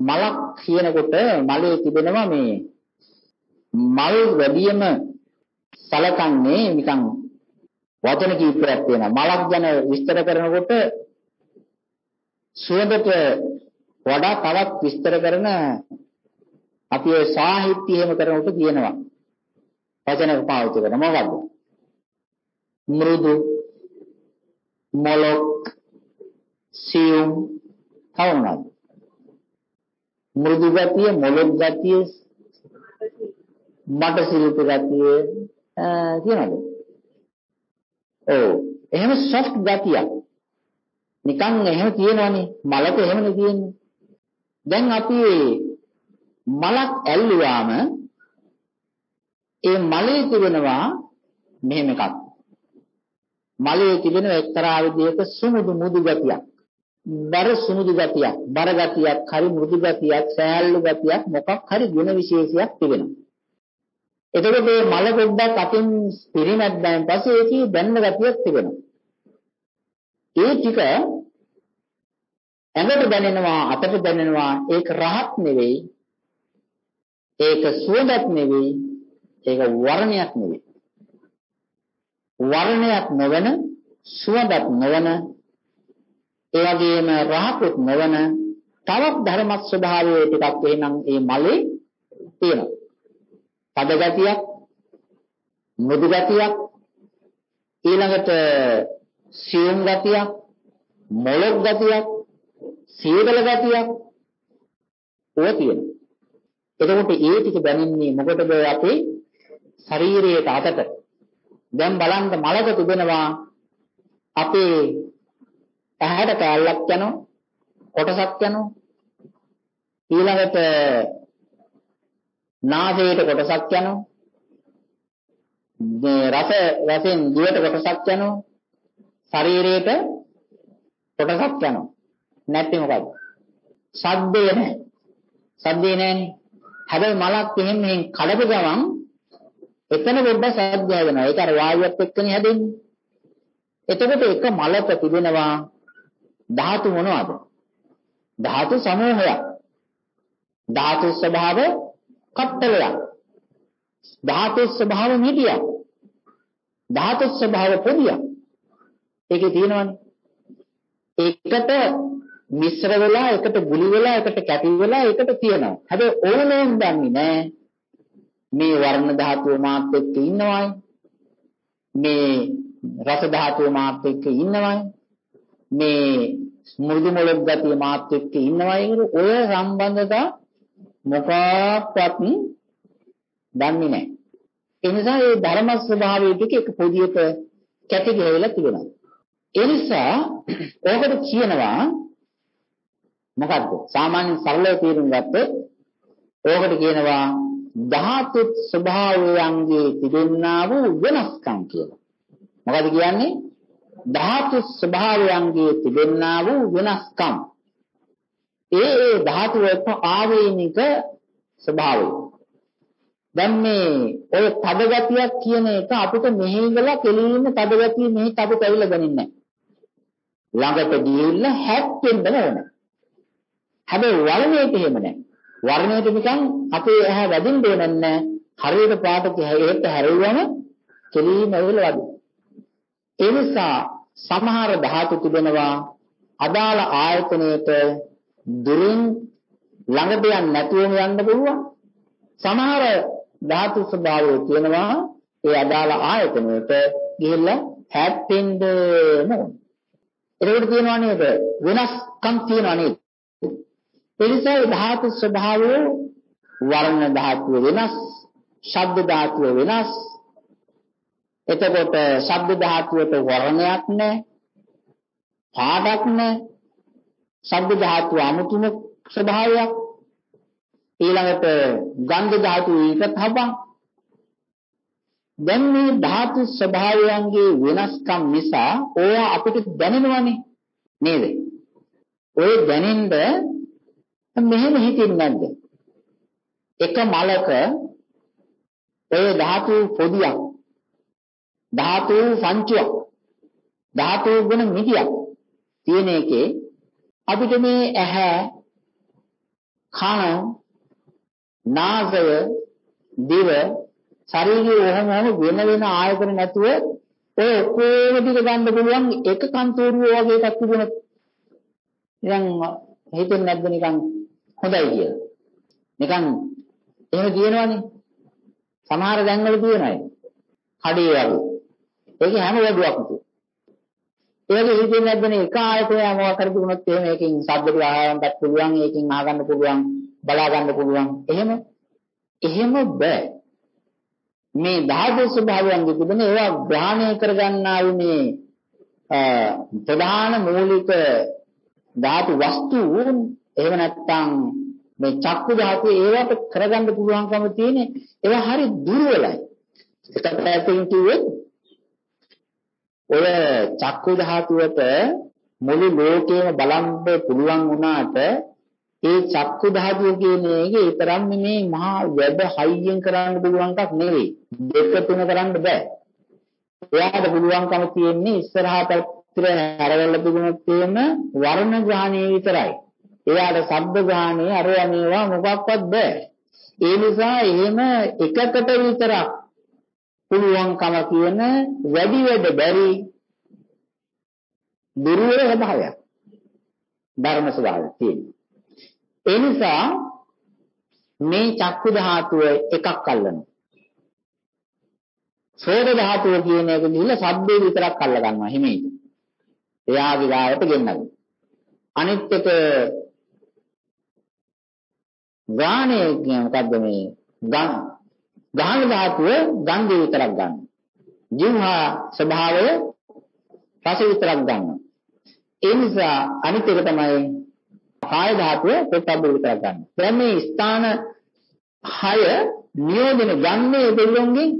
මලක් කියනකොට මලේ තිබෙනවා මේ මල් වැඩියම සලකන්නේ නිකන් වචන කීපයක් තියෙනවා. මලක් ගැන විස්තර කරනකොට සුවඳට වඩා තවත් විස්තර කරන අපි ඒ සාහිත්‍ය එහෙම කරනකොට කියනවා. වචන පාවිච්චි කරන මොකද්ද? මෘදු මොලොක් සියුම් කවුනාද? මෘදු ගතිය, මොලොක් ගතිය, මට සිල්ප ගතිය කියනද? ඔව්. එහෙම සොෆ්ට් ගතියක්. නිකන් එහෙම තියෙනවනේ. මලක එහෙමනේ තියෙන්නේ. දැන් අපි මලක් ඇල්ලුවාම ඒ මලේ තිබෙනවා මෙහෙම එකක්. මලේ තිබෙන එක්තරා විදිහක සුමුදු මුදු ගතියක්. බර සුමුදු ගතියක්, බර ගතියක්, හරි මෘදු ගතියක්, සෑල්ලු ගතියක් මොකක් හරි ගුණ විශේෂයක් තිබෙනවා. එතකොට මේ මල පොඩ්ඩක් අතින් පිරිමැද්දාන් පස්සේ ඒකේ දැන්න ගතියක් තිබෙනවා. ඒ ටික ඇඟට දැනෙනවා අතට දැනෙනවා ඒක රහත් නෙවෙයි ඒක සුවඳක් නෙවෙයි ඒක වර්ණයක් නෙවෙයි. වර්ණයක් නොවන සුවඳක් නොවන ඒ වගේම රහකුත් නොවන තවත් ධර්ම ස්වභාවයේ ටිකක් එහෙනම් ඒ මලේ තියෙනවා. පද ගතියක් මෘදු ගතියක් ඊළඟට සියුම් ගතියක් මොළොක් ගතියක් සීතල ගතියක් ඔය තියෙනවා. එතකොට ඒ ටික දැනෙන්නේ මොකටද අපේ ශරීරයේ අතට දැන් බලන්න මලක තිබෙනවා අපේ ඇහැට කැලලක් යනවා කොටසක් යනවා ඊළඟට නාසයට කොටසක් යනවා. මේ රස රසෙන් දිවට කොටසක් යනවා. ශරීරයට කොටසක් යනවා. නැත්නම් මොකද? ශබ්දය නැහැ. ශබ්දේ නැහැනේ. හැබැයි මලක් එහෙම මෙහෙන් කඩපු ගමන් එතන පොඩ්ඩක් ශබ්දය වෙනවා. ඒක අර වායුවත් එක්කනේ හැදෙන්නේ. එතකොට එක මලක තිබෙනවා ධාතු මොනවද? ධාතු සමූහයක්. ධාතු ස්වභාව කට්ටලයක්. ධාතු ස්වභාව නිදියක්. ධාතු ස්වභාව පොදියක්. ඒකේ තියෙනවනේ. එකට මිශ්‍ර වෙලා එකට ගුලි වෙලා එකට කැපි වෙලා එකට තියෙනවා. හැබැයි ඕනෝම් දන්නේ නැහැ. මේ වර්ණ ධාතුව මාත් එක්ක ඉන්නවයි. මේ රස ධාතුව මාත් එක්ක ඉන්නවයි. මේ මෘදු මොළොක් ගතිය මාත් එක්ක ඉන්නවයි ඔය සම්බන්ධතා මොකක්වත් දන්නේ නැහැ. ඒ නිසා මේ ධර්ම ස්වභාවය ටික එක පොදියට කැටි ගහලා තිබෙනවා. ඒ නිසා ඕකට කියනවා මොකද්ද? සාමාන්‍ය සරලව තේරුම් ගත්තොත් ඕකට කියනවා ධාතු ස්වභාවයන්ගේ තිබෙනා වූ වෙනස්කම් කියලා. මොකද කියන්නේ? ධාතු ස්වභාවයන්ගේ තිබෙනා වූ වෙනස්කම්. ඒ ඒ ධාතු වලට ආවේනික ස්වභාවය. දැන් මේ ඔය පදගතියක් කියන එක අපිට මෙහි ඉඳලා කෙලින්ම පදගතිය මෙහි අපිට ඇවිල්ලා ගන්නේ නැහැ. ළඟට ගිහිල්ලා හැප්පෙන්න ඕන. හැබැයි වර්ණයට එහෙම නැහැ. වර්ණයට නිකන් අපේ ඇහැ වැදින්න ඕනන්නේ හරියට පාටක හැරෙත් හැරෙවම කෙලින්ම ඇවිල්ලා වදින. ඒ නිසා සමහර ධාතු තිබෙනවා අදාළ ආයතනයේට දුරින් ළඟට යන්න නැතුවම යන්න පුළුවන්. සමහර ධාතු ස්වභාවය තියෙනවා ඒ අදාළ ආයතනයට ගිහිල්ලා හැප්පෙන්න ඕන. ඒකට තියෙනවා නේද? වෙනස්කම් තියෙනවා නේද? ඒ නිසා ධාතු ස්වභාවය වර්ණ ධාතුව වෙනස්, ශබ්ද ධාතුව වෙනස්. එතකොට ශබ්ද ධාතුවට වර්ණයක් නැහැ. පාඩක් නැහැ. ශබ්ද ධාතුව අමුතුම ස්වභාවයක්. ඊළඟට ගන්ධ ධාතුව ඊටත් හබන්. දැන් මේ ධාතු ස්වභාවයන්ගේ වෙනස්කම් නිසා ඕවා අපිට දැනෙනවනේ නේද? ඔය දැනෙන්න මෙහෙම හිතින්නේ නැද්ද? එක මලක ඔය ධාතු පොදියක් ධාතු පංචුවක් ධාතු ගුණ මිදියක් තියෙන එකේ අපිට මේ ඇහැ කන නාසය දිව ශරීරයේ ඔහොම වෙන වෙන ආයතන නැතුව ඔය ඔක්කොම ටික ගන්න පුළුවන් එක කන්තෝරුව වගේ එකක් තිබුණොත් නිකන් හිතෙන්නේ නැද්ද නිකන් හොඳයි කියලා. නිකන් එහෙම කියනවනේ. සමහර දැන්වල කියනයි. කඩේ වගේ. ඒකේ හැම වැඩුවක්ම තියෙනවා. ඒක හිතෙන්නේ නැද්දනේ එක ආයතනයක් මොකක් හරි තිබුණොත් එහෙම ඒකෙන් ශබ්ද ආයතනයක් පුළුවන් ඒකෙන් අහගන්න පුළුවන් බලා ගන්න පුළුවන් එහෙම එහෙම බෑ මේ ධාතු ස්වභාවයන්ගේ තිබෙන ඒවා ග්‍රහණය කරගන්නා වූ මේ ප්‍රධාන මූලික ධාතු වස්තුන් එහෙම නැත්නම් මේ චක්කු ධාතුව ඒවට කරගන්න පුළුවන්කම තියෙන ඒවා හරි දුර්වලයි. ඒකට පැත්තකින් කිව්වොත් ඔය චක්කු ධාතුවට මුළු ලෝකේම බලන්න පුළුවන් වුණාට ඒ චක්කු ධාතුව කියන එක ඊතරම් මේ මහා වැඩ හයියෙන් කරන්න පුළුවන් එකක් නෙවෙයි. දෙක තුන කරන්න බෑ. එයාට පුළුවන්කම තියෙන්නේ ඉස්සරහා පැත්තට හැරවල තිබුණොත් එහෙම වර්ණ ග්‍රහණය විතරයි. එයාට ශබ්ද ග්‍රහණය අරවා මේවා මොකක්වත් බෑ. ඒ නිසා එහෙම එකකට විතරක් පුළුවන්කම කියන වැඩි වැඩ බැරි දුර්වල ස්වභාවයක්. ධර්ම ස්වභාවයක් තියෙනවා. ඒ නිසා මේ චක්කු ධාතුව එකක් අල්ලනවා. සෝද ධාතුව කියන එක ගිහිල්ලා ශබ්දේ විතරක් අල්ල ගන්නවා හිමීට. එයාගේ ගාවට ගෙන්නනවා. අනිත් එක ගානේ මොකද්ද මේ ගන් ගාන ධාතුව ගන්ධය විතරක් ගන්නවා. ජීවහා ස්වභාවය රස විතරක් ගන්නවා. ඒ නිසා අනිත් එක තමයි කාය ධාතුව පොට්ටබ්බ විතරක් ගන්න. දැන් මේ ස්ථාන 6 නියෝජන ගන්නේ දෙවියන්ගෙන්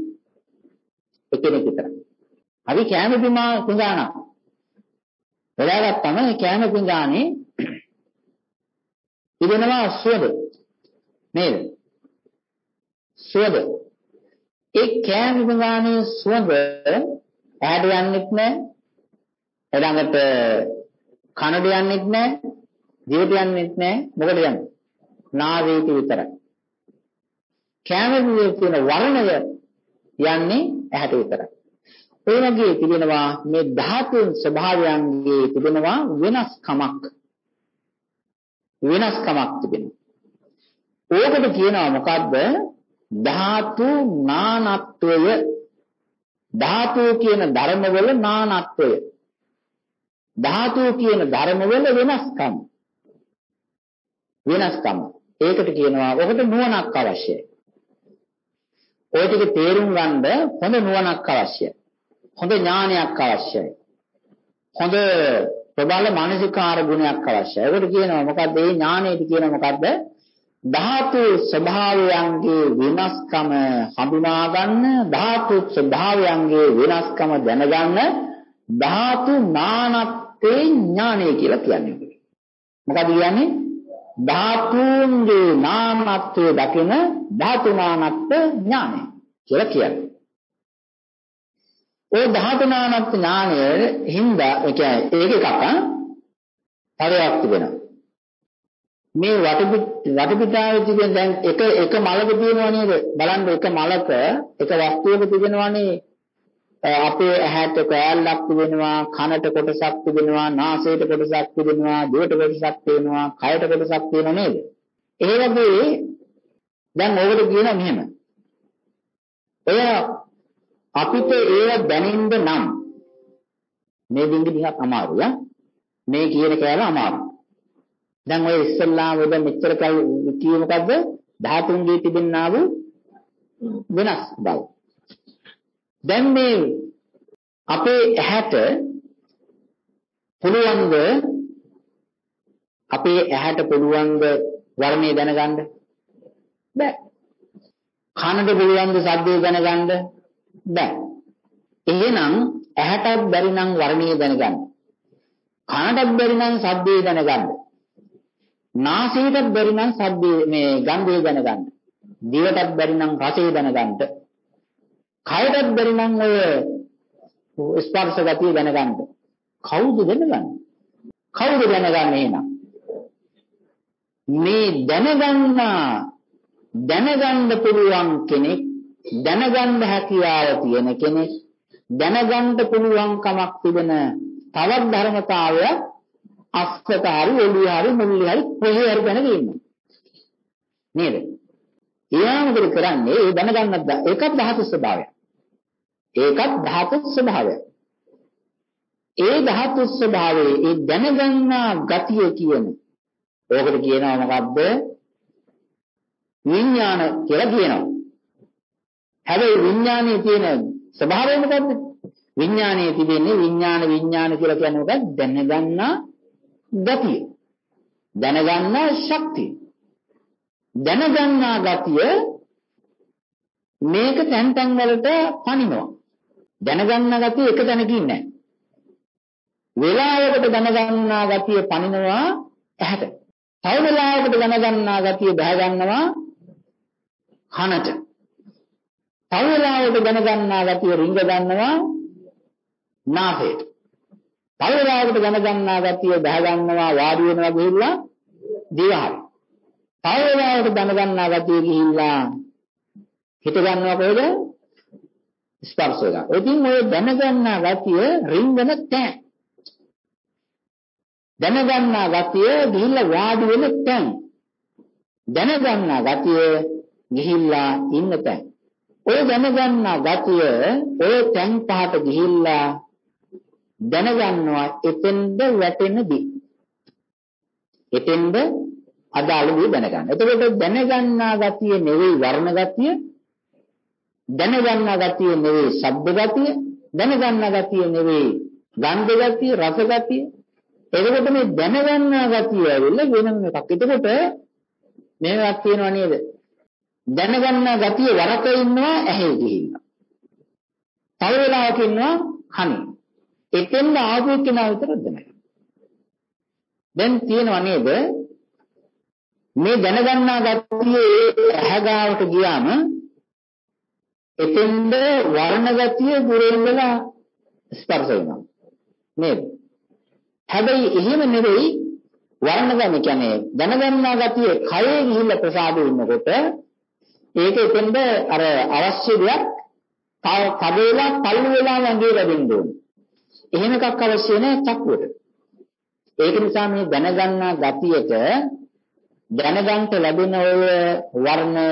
එකිනෙක විතරයි. අපි කැම බිමා කුඟානා. වෙලාවක් තමයි කැම කුඟානේ ඉගෙනවා සුවඳ. නේද? සුවඳ. ඒ කැම කුඟානේ සුවඳ ඇහැට යන්නෙත් නැහැ. ළඟට කනට යන්නෙත් නැහැ. දිවට යන්නේත් නැහැ. මොකද යන්නේ? නාවේට විතරයි. කැමරේ තියෙන වර්ණය යන්නේ ඇහැට විතරයි. ඒ වගේ තිබෙනවා මේ ධාතුන් ස්වභාවයන්ගේ තිබෙනවා වෙනස්කමක්. වෙනස්කමක් තිබෙනවා. ඕකට කියනවා මොකද්ද? ධාතු නානත්වය. ධාතු කියන ධර්මවල නානත්වය. ධාතු කියන ධර්මවල වෙනස්කම්. වෙනස්කම. ඒකට කියනවා ඔකට නුවණක් අවශ්‍යයි. ඔය ටික තේරුම් ගන්න හොඳ නුවණක් අවශ්‍යයි. හොඳ ඥානයක් අවශ්‍යයි. හොඳ ප්‍රබල මානසිකාර ගුණයක් අවශ්‍යයි. ඒකට කියනවා මොකද්ද? මේ ඥානයට කියන මොකද්ද? ධාතු ස්වභාවයන්ගේ වෙනස්කම හඳුනා ගන්න, ධාතු ස්වභාවයන්ගේ වෙනස්කම දැනගන්න ධාතු නානත්තේ ඥානය කියලා කියන්නේ. මොකද කියන්නේ? ධාතුන්ගේ නාමත්වයේ දකින ධාතු නාමත්ව ඥානය කියලා කියන්නේ. ඒ ධාතු නාමත්ව ඥානය හින්දා ඒ කියන්නේ ඒක එකක් ආ පරයක් තිබෙනවා. මේ වටපිටාවේ තිබෙන දැන් එක එක මලක තියෙනවා නේද? බලන්න එක මලක එක වස්තුවක තිබෙනවානේ අපේ ඇහැට කෑල්ලක් තිබෙනවා කනට කොටසක් තිබෙනවා නාසයට කොටසක් තිබෙනවා දිවට කොටසක් තියෙනවා කයට කොටසක් තියෙනවා නේද ඒ වගේ දැන් ඔයකට කියන මෙහෙම ඔය අපිට ඒව දැනෙන්න නම් මේ ඩිංගි ටිකක් අමාරුයි ඈ. මේ කියන කෑම අමාරුයි. දැන් ඔය ඉස්සල්ලාම වල මෙච්චර කල් කියේ මොකද්ද? ධාතුන්ගේ තිබෙනා වූ වෙනස් බව. දැන් මේ අපේ ඇහැට පුළුවන්ද අපේ ඇහැට පුළුවන්ද වර්ණය දැනගන්න? බෑ. කනට පුළුවන්ද ශබ්දය දැනගන්න? බෑ. එහෙනම් ඇහැටත් බැරි නම් වර්ණය දැනගන්න. කනටත් බැරි නම් ශබ්දය දැනගන්න. නාසයටත් බැරි නම් ශබ්දය මේ ගන්ධය දැනගන්න. දිවටත් බැරි නම් රසය දැනගන්න. කයටත් බැරි නම් ඔය ස්පර්ශ ගතිය දැනගන්න. කවුද දැනගන්නේ? කවුද දැනගන්නේ එහෙනම්? මේ දැනගන්නා දැනගන්න පුළුවන් කෙනෙක් දැනගන්න හැකියාව තියෙන කෙනෙක් දැනගන්න පුළුවන්කමක් තිබෙන තවත් ධර්මතාවය අස්කට හරි ඔළුවේ හරි මුල්ලේ හරි කොහේ හරි දැනගෙන ඉන්නවා නේද? ඊළඟට කරන්නේ ඒ දැනගන්නත් ඒකත් ධාතු ස්වභාවය. ඒකත් ධාතු ස්වභාවය. ඒ ධාතු ස්වභාවයේ ඒ දැනගන්නා ගතිය කියන ඕකට කියනවා මොකද්ද? විඥාන කියලා කියනවා. හැබැයි විඥානයේ තියෙන ස්වභාවය මොකද්ද? විඥානයේ තිබෙන්නේ විඥාන විඥාන කියලා කියන්නේ මොකක්ද? දැනගන්නා ගතිය. දැනගන්නා ශක්තිය. දැනගන්නා ගතිය මේක තැන් තැන් වලට පනිනවා. දැනගන්නා ගතිය එක තැනකින් නැහැ. වේලාවකට දැනගන්නා ගතිය පනිනවා ඇහැට. තව වෙලාවකට දැනගන්නා ගතිය බහ ගන්නවා කනට. තව වෙලාවකට දැනගන්නා ගතිය රිංග ගන්නවා නාසයට. තව වෙලාවකට දැනගන්නා ගතිය බහ ගන්නවා වාඩි වෙනවා ගිහිල්ලා දිවහට. තව වෙලාවකට දැනගන්නා ගතිය ගිහිල්ලා හිත ගන්නවා කොහෙද? ස්පර්ශය ගන්න. ඉතින් ඔය දැනගන්නා ගතිය රිංගන තැන්. දැනගන්නා ගතිය ගිහිල්ලා වාඩි වෙන තැන්. දැනගන්නා ගතිය ගිහිල්ලා ඉන්න තැන්. ඔය දැනගන්නා ගතිය ඔය තැන් පහට ගිහිල්ලා දැනගන්නවා එතෙන්ද වැටෙනදී. එතෙන්ද අදාළ දේ දැනගන්න. එතකොට දැනගන්නා ගතිය නෙවෙයි වර්ණ ගතිය. දැනගන්නා ගතිය නෙවෙයි ශබ්ද ගතිය. දැනගන්නා ගතිය නෙවෙයි ගන්ධ ගතිය, රස ගතිය. එතකොට මේ දැනගන්නා ගතිය ඇවිල්ලා වෙනම එකක්. එතකොට මේවක් කියනවා නේද? දැනගන්නා ගතිය වරක ඉන්නවා ඇහි ගිහිල්ලා. තව වෙලාවක ඉන්නවා කනේ. එතෙන්ද ආපු කෙනා විතරක් දැනගන්න. දැන් තියෙනවා නේද? මේ දැනගන්නා ගතිය ඇහැගාවට ගියාම එතෙන්ද වර්ණ ගතිය දුරින් වෙලා ස්පර්ශ වෙනවා. නේද? හැබැයි එහෙම නෙවෙයි වර්ණ ගන්න කියන්නේ දැනගන්නා ගතිය කයේ ගිහිල්ලා ප්‍රසාද වෙනකොට ඒක එතෙන්ද අර අවශ්‍ය දෙයක් තව කඩේලා පල්ලු වෙලා නැගේ ලැබෙන්න ඕනේ. එහෙම එකක් අවශ්‍ය නැහැ චක්කුවට. ඒක නිසා මේ දැනගන්නා ගතියට දැනගන්ට ලැබෙන ඔය වර්ණය,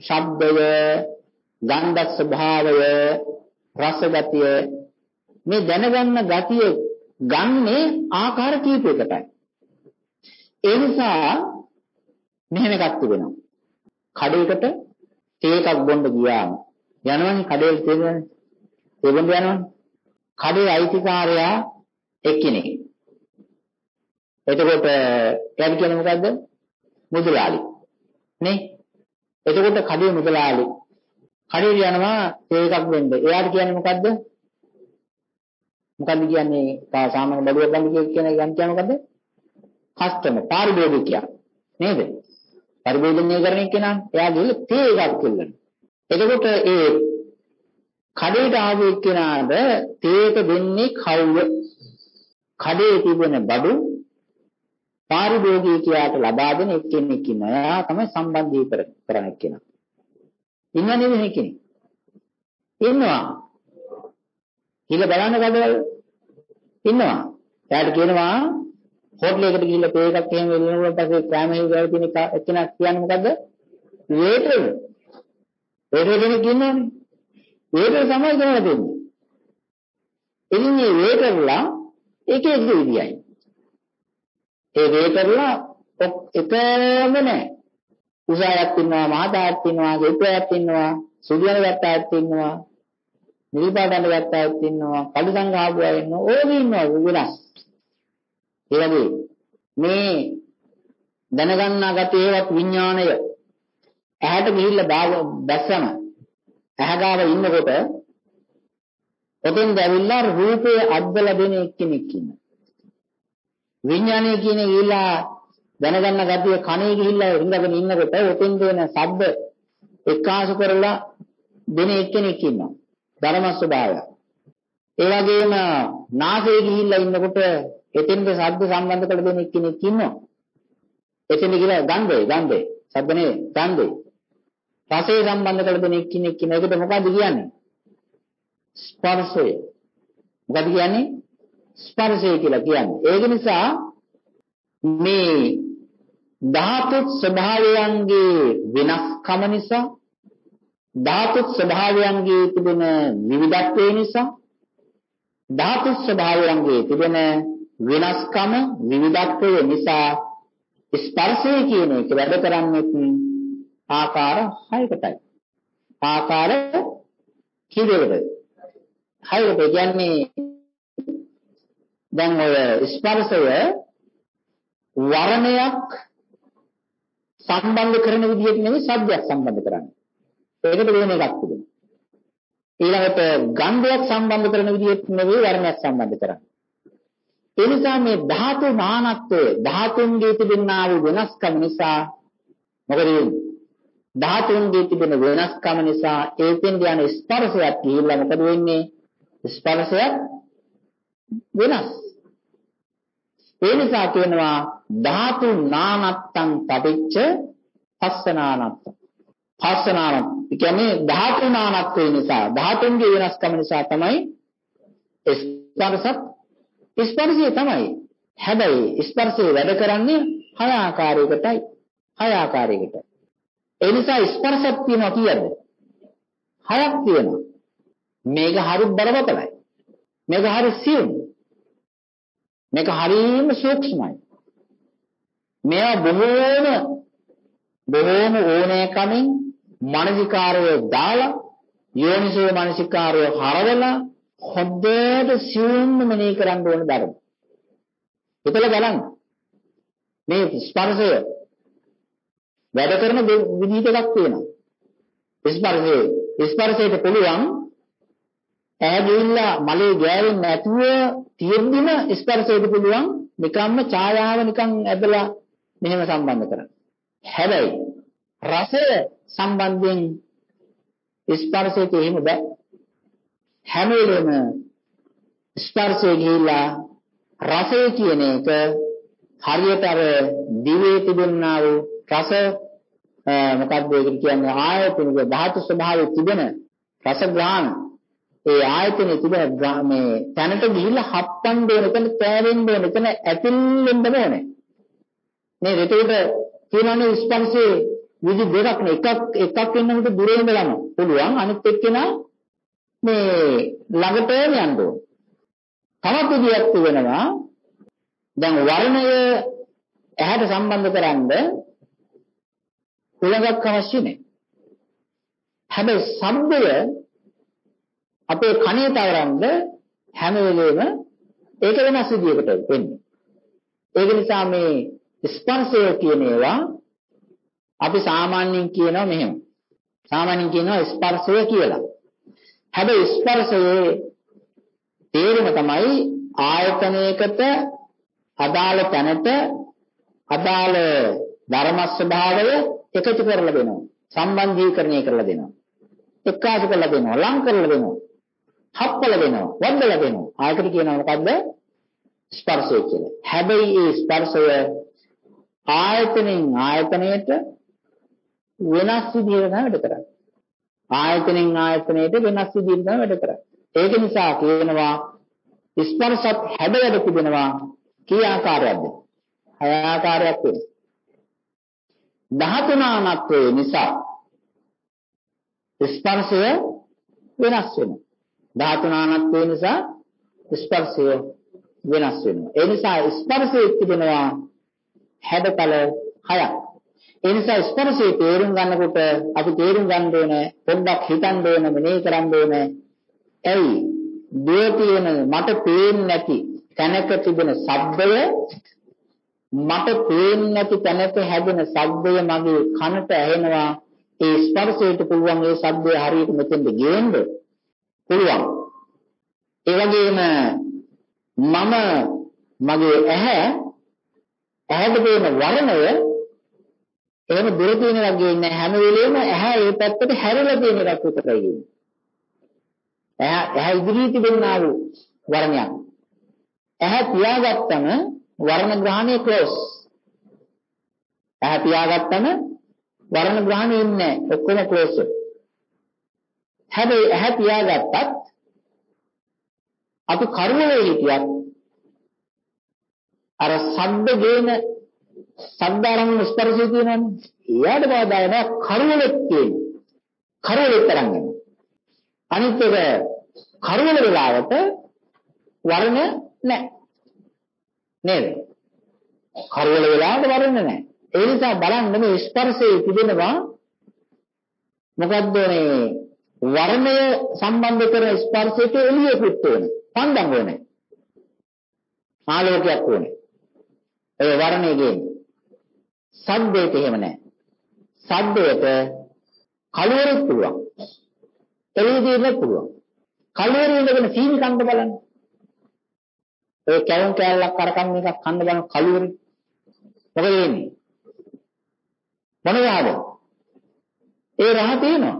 ශබ්දය, ගන්ධ ස්වභාවය, රස ගතිය මේ දැනගන්න ගතිය ගන්නේ ආකාර කීපයකටයි. ඒ නිසා මෙහෙම එකක් තිබෙනවා. කඩේකට තේ එකක් බොන්න ගියාම යනවනේ කඩේ තේ බොන්න තේ බොන්න යනවනේ. කඩේ අයිතිකාරයා එක්කෙනෙක්. එතකොට එයාට කියන්නේ මොකද්ද? මුදලාලි. නේ? එතකොට කඩේ මුදලාලි. කඩේ යනවා තේ එකක් වෙන්න. එයාට කියන්නේ මොකද්ද? මොකද්ද කියන්නේ සාමාන්‍ය බඩුවක් ගන්න කියන යම් කියන මොකද්ද? කස්ටමර් පාරිභෝගිකයා. නේද? පරිභෝජනය කරන කෙනා එයා ගිහලා තේ එකක් කෙල්ලන. එතකොට ඒ කඩේට ආව එක්කෙනාට තේක දෙන්නේ කවුද? කඩේ තිබෙන බඩු පාරිභෝගිකයාට ලබා දෙන එක්කෙනෙක් ඉන්නවා. එයා තමයි සම්බන්ධී කරන එක්කෙනා. ඉන්නනේ මෙහෙ කෙනෙක්. ඉන්නවා. හිල බලන්න කඩවල ඉන්නවා. එයාට කියනවා හෝටලයකට ගිහිල්ලා පේ එකක් එහෙම වෙලනකොට පස්සේ කැමේ ගාව තියෙන එක්කෙනා කියන්නේ මොකද්ද? වේටර්. වේටර් කෙනෙක් ඉන්නවනේ. වේටර් තමයි කරලා දෙන්නේ. ඉතින් මේ වේකරලා එක එක විදියයි. ඒ වේකරලා එකම නැහැ. උසාවක් ඉන්නවා, මහතාවක් ඉන්නවා, ගෙපයක් ඉන්නවා, සුදියන ගැටයක් ඉන්නවා, නිල්පාටන ගැටයක් ඉන්නවා, කඩු සංඝාබුවා ඉන්නවා, ඕනේ ඉන්නවා වෙනස්. ඒ වගේ මේ දැනගන්නා ගතියවත් විඥාණය ඇහැට ගිහිල්ලා දැස්සම ඇහැ ගාව ඉන්නකොට ඔතෙන් දැවිලා රූපේ අද්දලා දෙන එක්කෙනෙක් ඉන්නවා. විඥානය කියන ඊලා දැනගන්න ගැතිය කනේ ගිහිල්ලා ඉඳගෙන ඉන්නකොට ඔතෙන් දෙන ශබ්ද එක්කාසු කරලා දෙන එක්කෙනෙක් ඉන්නවා. ධර්ම ස්වභාවය. ඒ වගේම නාසයේ ගිහිල්ලා ඉන්නකොට එතෙන්ද ශබ්ද සම්බන්ධ කළ දෙන එක්කෙනෙක් ඉන්නවා. එතෙන් කියලා ගන්ධය ගන්ධය ශබ්දනේ ගන්ධය. රසය සම්බන්ධ කළ දෙන එක්කෙනෙක් ඉන්න. ඒකට මොකද්ද කියන්නේ? ස්පර්ශය. මොකද කියන්නේ? ස්පර්ශය කියලා කියන්නේ. ඒක නිසා මේ ධාතු ස්වභාවයන්ගේ වෙනස්කම නිසා ධාතු ස්වභාවයන්ගේ තිබෙන විවිධත්වය නිසා ධාතු ස්වභාවයන්ගේ තිබෙන වෙනස්කම විවිධත්වය නිසා ස්පර්ශය කියන එක වැඩ කරන්නේ ආකාර 6කටයි. ආකාර කීයකටද? 6කට කියන්නේ දැන් ඔය ස්පර්ශය වර්ණයක් සම්බන්ධ කරන විදිහට නෙවෙයි සද්දයක් සම්බන්ධ කරන්නේ. ඒකට වෙන එකක් තිබෙනවා. ඊළඟට ගන්ධයක් සම්බන්ධ කරන විදිහට නෙවෙයි වර්ණයක් සම්බන්ධ කරන්නේ. ඒ නිසා මේ ධාතු නානත්වය ධාතුන්ගේ තිබෙනා වූ වෙනස්කම නිසා මොකද වෙන්නේ? ධාතුන්ගේ තිබෙන වෙනස්කම නිසා ඒකෙන් යන ස්පර්ශයක් ගිහිල්ලා මොකද වෙන්නේ? ස්පර්ශයක් වෙනස්. ඒ නිසා කියනවා ධාතු නානත්තං පටිච්ච පස්සනානත්ත. පස්සනානත්. ඒ කියන්නේ ධාතු නානත්වය නිසා ධාතුන්ගේ වෙනස්කම නිසා තමයි ස්පර්ශත් ස්පර්ශය තමයි. හැබැයි ස්පර්ශය වැඩ කරන්නේ හය ආකාරයකටයි. හය ආකාරයකට. ඒ නිසා ස්පර්ශයක් තියෙනවා කියද්ද? හයක් තියෙනවා. මේක හරි බරපතලයි. මේක හරි සියුම්. මේක හරිම සූක්ෂමයි. මේවා බොහෝම බොහෝම ඕනෑකමින් මානසිකාරය දාලා යෝනිසෝ මානසිකාරය හරවලා හොද්දට සියුම්ම මෙනෙහි කරන්න ඕන ධර්ම. හිතලා බලන්න. මේ ස්පර්ශය වැඩ කරන විදිහ එකක් තියෙනවා. ස්පර්ශය ස්පර්ශයට පුළුවන් ඈ ගිහිල්ලා මලේ ගෑවෙන්නේ නැතුව තියෙද්දිම ස්පර්ශයට පුළුවන් නිකම්ම ඡායාව නිකන් ඇදලා මෙහෙම සම්බන්ධ කරන්න. හැබැයි රසය සම්බන්ධයෙන් ස්පර්ශයට එහෙම බෑ. හැම වෙලෙම ස්පර්ශය ගිහිල්ලා රසය කියන එක හරියට අර දිවේ තිබෙනා වූ රස මොකක්ද ඒකට කියන්නේ ආයතනික ධාතු ස්වභාවයේ තිබෙන රස ග්‍රහණ ඒ ආයතනයේ තිබෙන මේ තැනට ගිහිල්ලා හප්පන්න ඕන එතන තෑවෙන්න ඕන එතන ඇතිල්ෙන්න ඕනේ මේ රෙටේට කියනනේ ස්පර්ශයේ විදි දෙකක් නේ එකක් එකක් වෙනකොට දුරේ ඉඳලාම පුළුවන් අනිත් එක්කෙනා මේ ළඟට යන්න ඕන තවත් විදියක් වෙනවා දැන් වර්ණය ඇහැට සම්බන්ධ කරන්ද උලඟක් අවශ්‍ය නැහැ හැබැයි ශබ්දය අපේ කනේ තවරන්න හැම වෙලේම ඒක වෙනස් විදියකට වෙන්නේ. ඒක නිසා මේ ස්පර්ශය කියන ඒවා අපි සාමාන්‍යයෙන් කියනවා මෙහෙම. සාමාන්‍යයෙන් කියනවා ස්පර්ශය කියලා. හැබැයි ස්පර්ශයේ තේරුම තමයි ආයතනයකට අදාළ තැනට අදාළ ධර්ම ස්වභාවය එකතු කරලා දෙනවා. සම්බන්ධීකරණය කරලා දෙනවා. එක්කාසු කරලා දෙනවා. ලං කරලා දෙනවා. හප්පල වෙනවා වද්දලා වෙනවා ආයකට කියනවා මොකද්ද? ස්පර්ශය කියලා. හැබැයි ඒ ස්පර්ශය ආයතනෙන් ආයතනයට වෙනස් විදිහකට වැඩ කරන්නේ. ආයතනෙන් ආයතනයට වෙනස් විදිහකට වැඩ කරන්නේ. ඒක නිසා කියනවා ස්පර්ශත් හැබැයි තිබෙනවා කී ආකාරයක්ද? හය ආකාරයක් වෙනවා. ධාතුනානත්වය නිසා ස්පර්ශය වෙනස් වෙනවා ධාතු නානත්වය නිසා ස්පර්ශය වෙනස් වෙනවා. ඒ නිසා ස්පර්ශයේ තිබෙනවා හැඩතල හයක්. ඒ නිසා ස්පර්ශයේ තේරුම් ගන්නකොට අපි තේරුම් ගන්න ඕනේ පොඩ්ඩක් හිතන්න ඕනේ මෙනෙහි කරන්න ඕනේ. ඇයි? දුව තියෙන මට පේන්නේ නැති තැනක තිබෙන ශබ්දය මට පේන්නේ නැති තැනක හැදෙන ශබ්දය මගේ කනට ඇහෙනවා ඒ ස්පර්ශයට පුළුවන් ඒ ශබ්දය හරියට මෙතෙන්ට ගේන්න පුළුවන් ඒ වගේම මම මගේ ඇහැ ඇහැට පේන වර්ණය එහෙම දුර තියෙන එකක් ගේන්නේ හැම වෙලෙම ඇහැ ඒ පැත්තට හැරිලා තියෙන එකක් විතරයි ගේන්නේ. ඇහැ ඇහැ ඉදිරියේ තිබෙනා වූ වර්ණයක්. ඇහැ තියාගත්තම වර්ණ ග්‍රහණය ක්ලෝස්. ඇහැ තියාගත්තම වර්ණ ග්‍රහණය ඉන්නේ ඔක්කොම ක්ලෝස්. හැබැයි ඇහැ තියාගත්තත් අපි කර්මයේ හිටියත් අර ශබ්ද ගේන ශබ්දාරම් ස්පර්ශය තියෙනවනේ. එයාට බාධා නෑ කරුණෙත් තියෙන. කරුණෙත් තරම් යනවා. අනිත් එක කරුණ වෙලාවට වර්ණ නෑ. නේද? කරුණ වෙලාවට වර්ණ නෑ. ඒ නිසා බලන්න මේ ස්පර්ශයේ තිබෙනවා මොකද්ද මේ වර්ණය සම්බන්ධ කරන ස්පර්ශයට එළියෙකුත් වෙනවා. පන්දම් ඕනේ. ආලෝකයක් ඕනේ. ඒ වර්ණය කියන්නේ. සද්දේට එහෙම නැහැ. සද්දයට කලවරක් පුළුවන්. එළියෙදින්න පුළුවන්. කලවරේ ඉඳගෙන සීනි කන්න බලන්න. ඒ කැවුම් කෑල්ලක් කරකම් එකක් කන්න බලන කලවරේ. මොකද වෙන්නේ? මොනවාද? ඒ රහ තියෙනවා.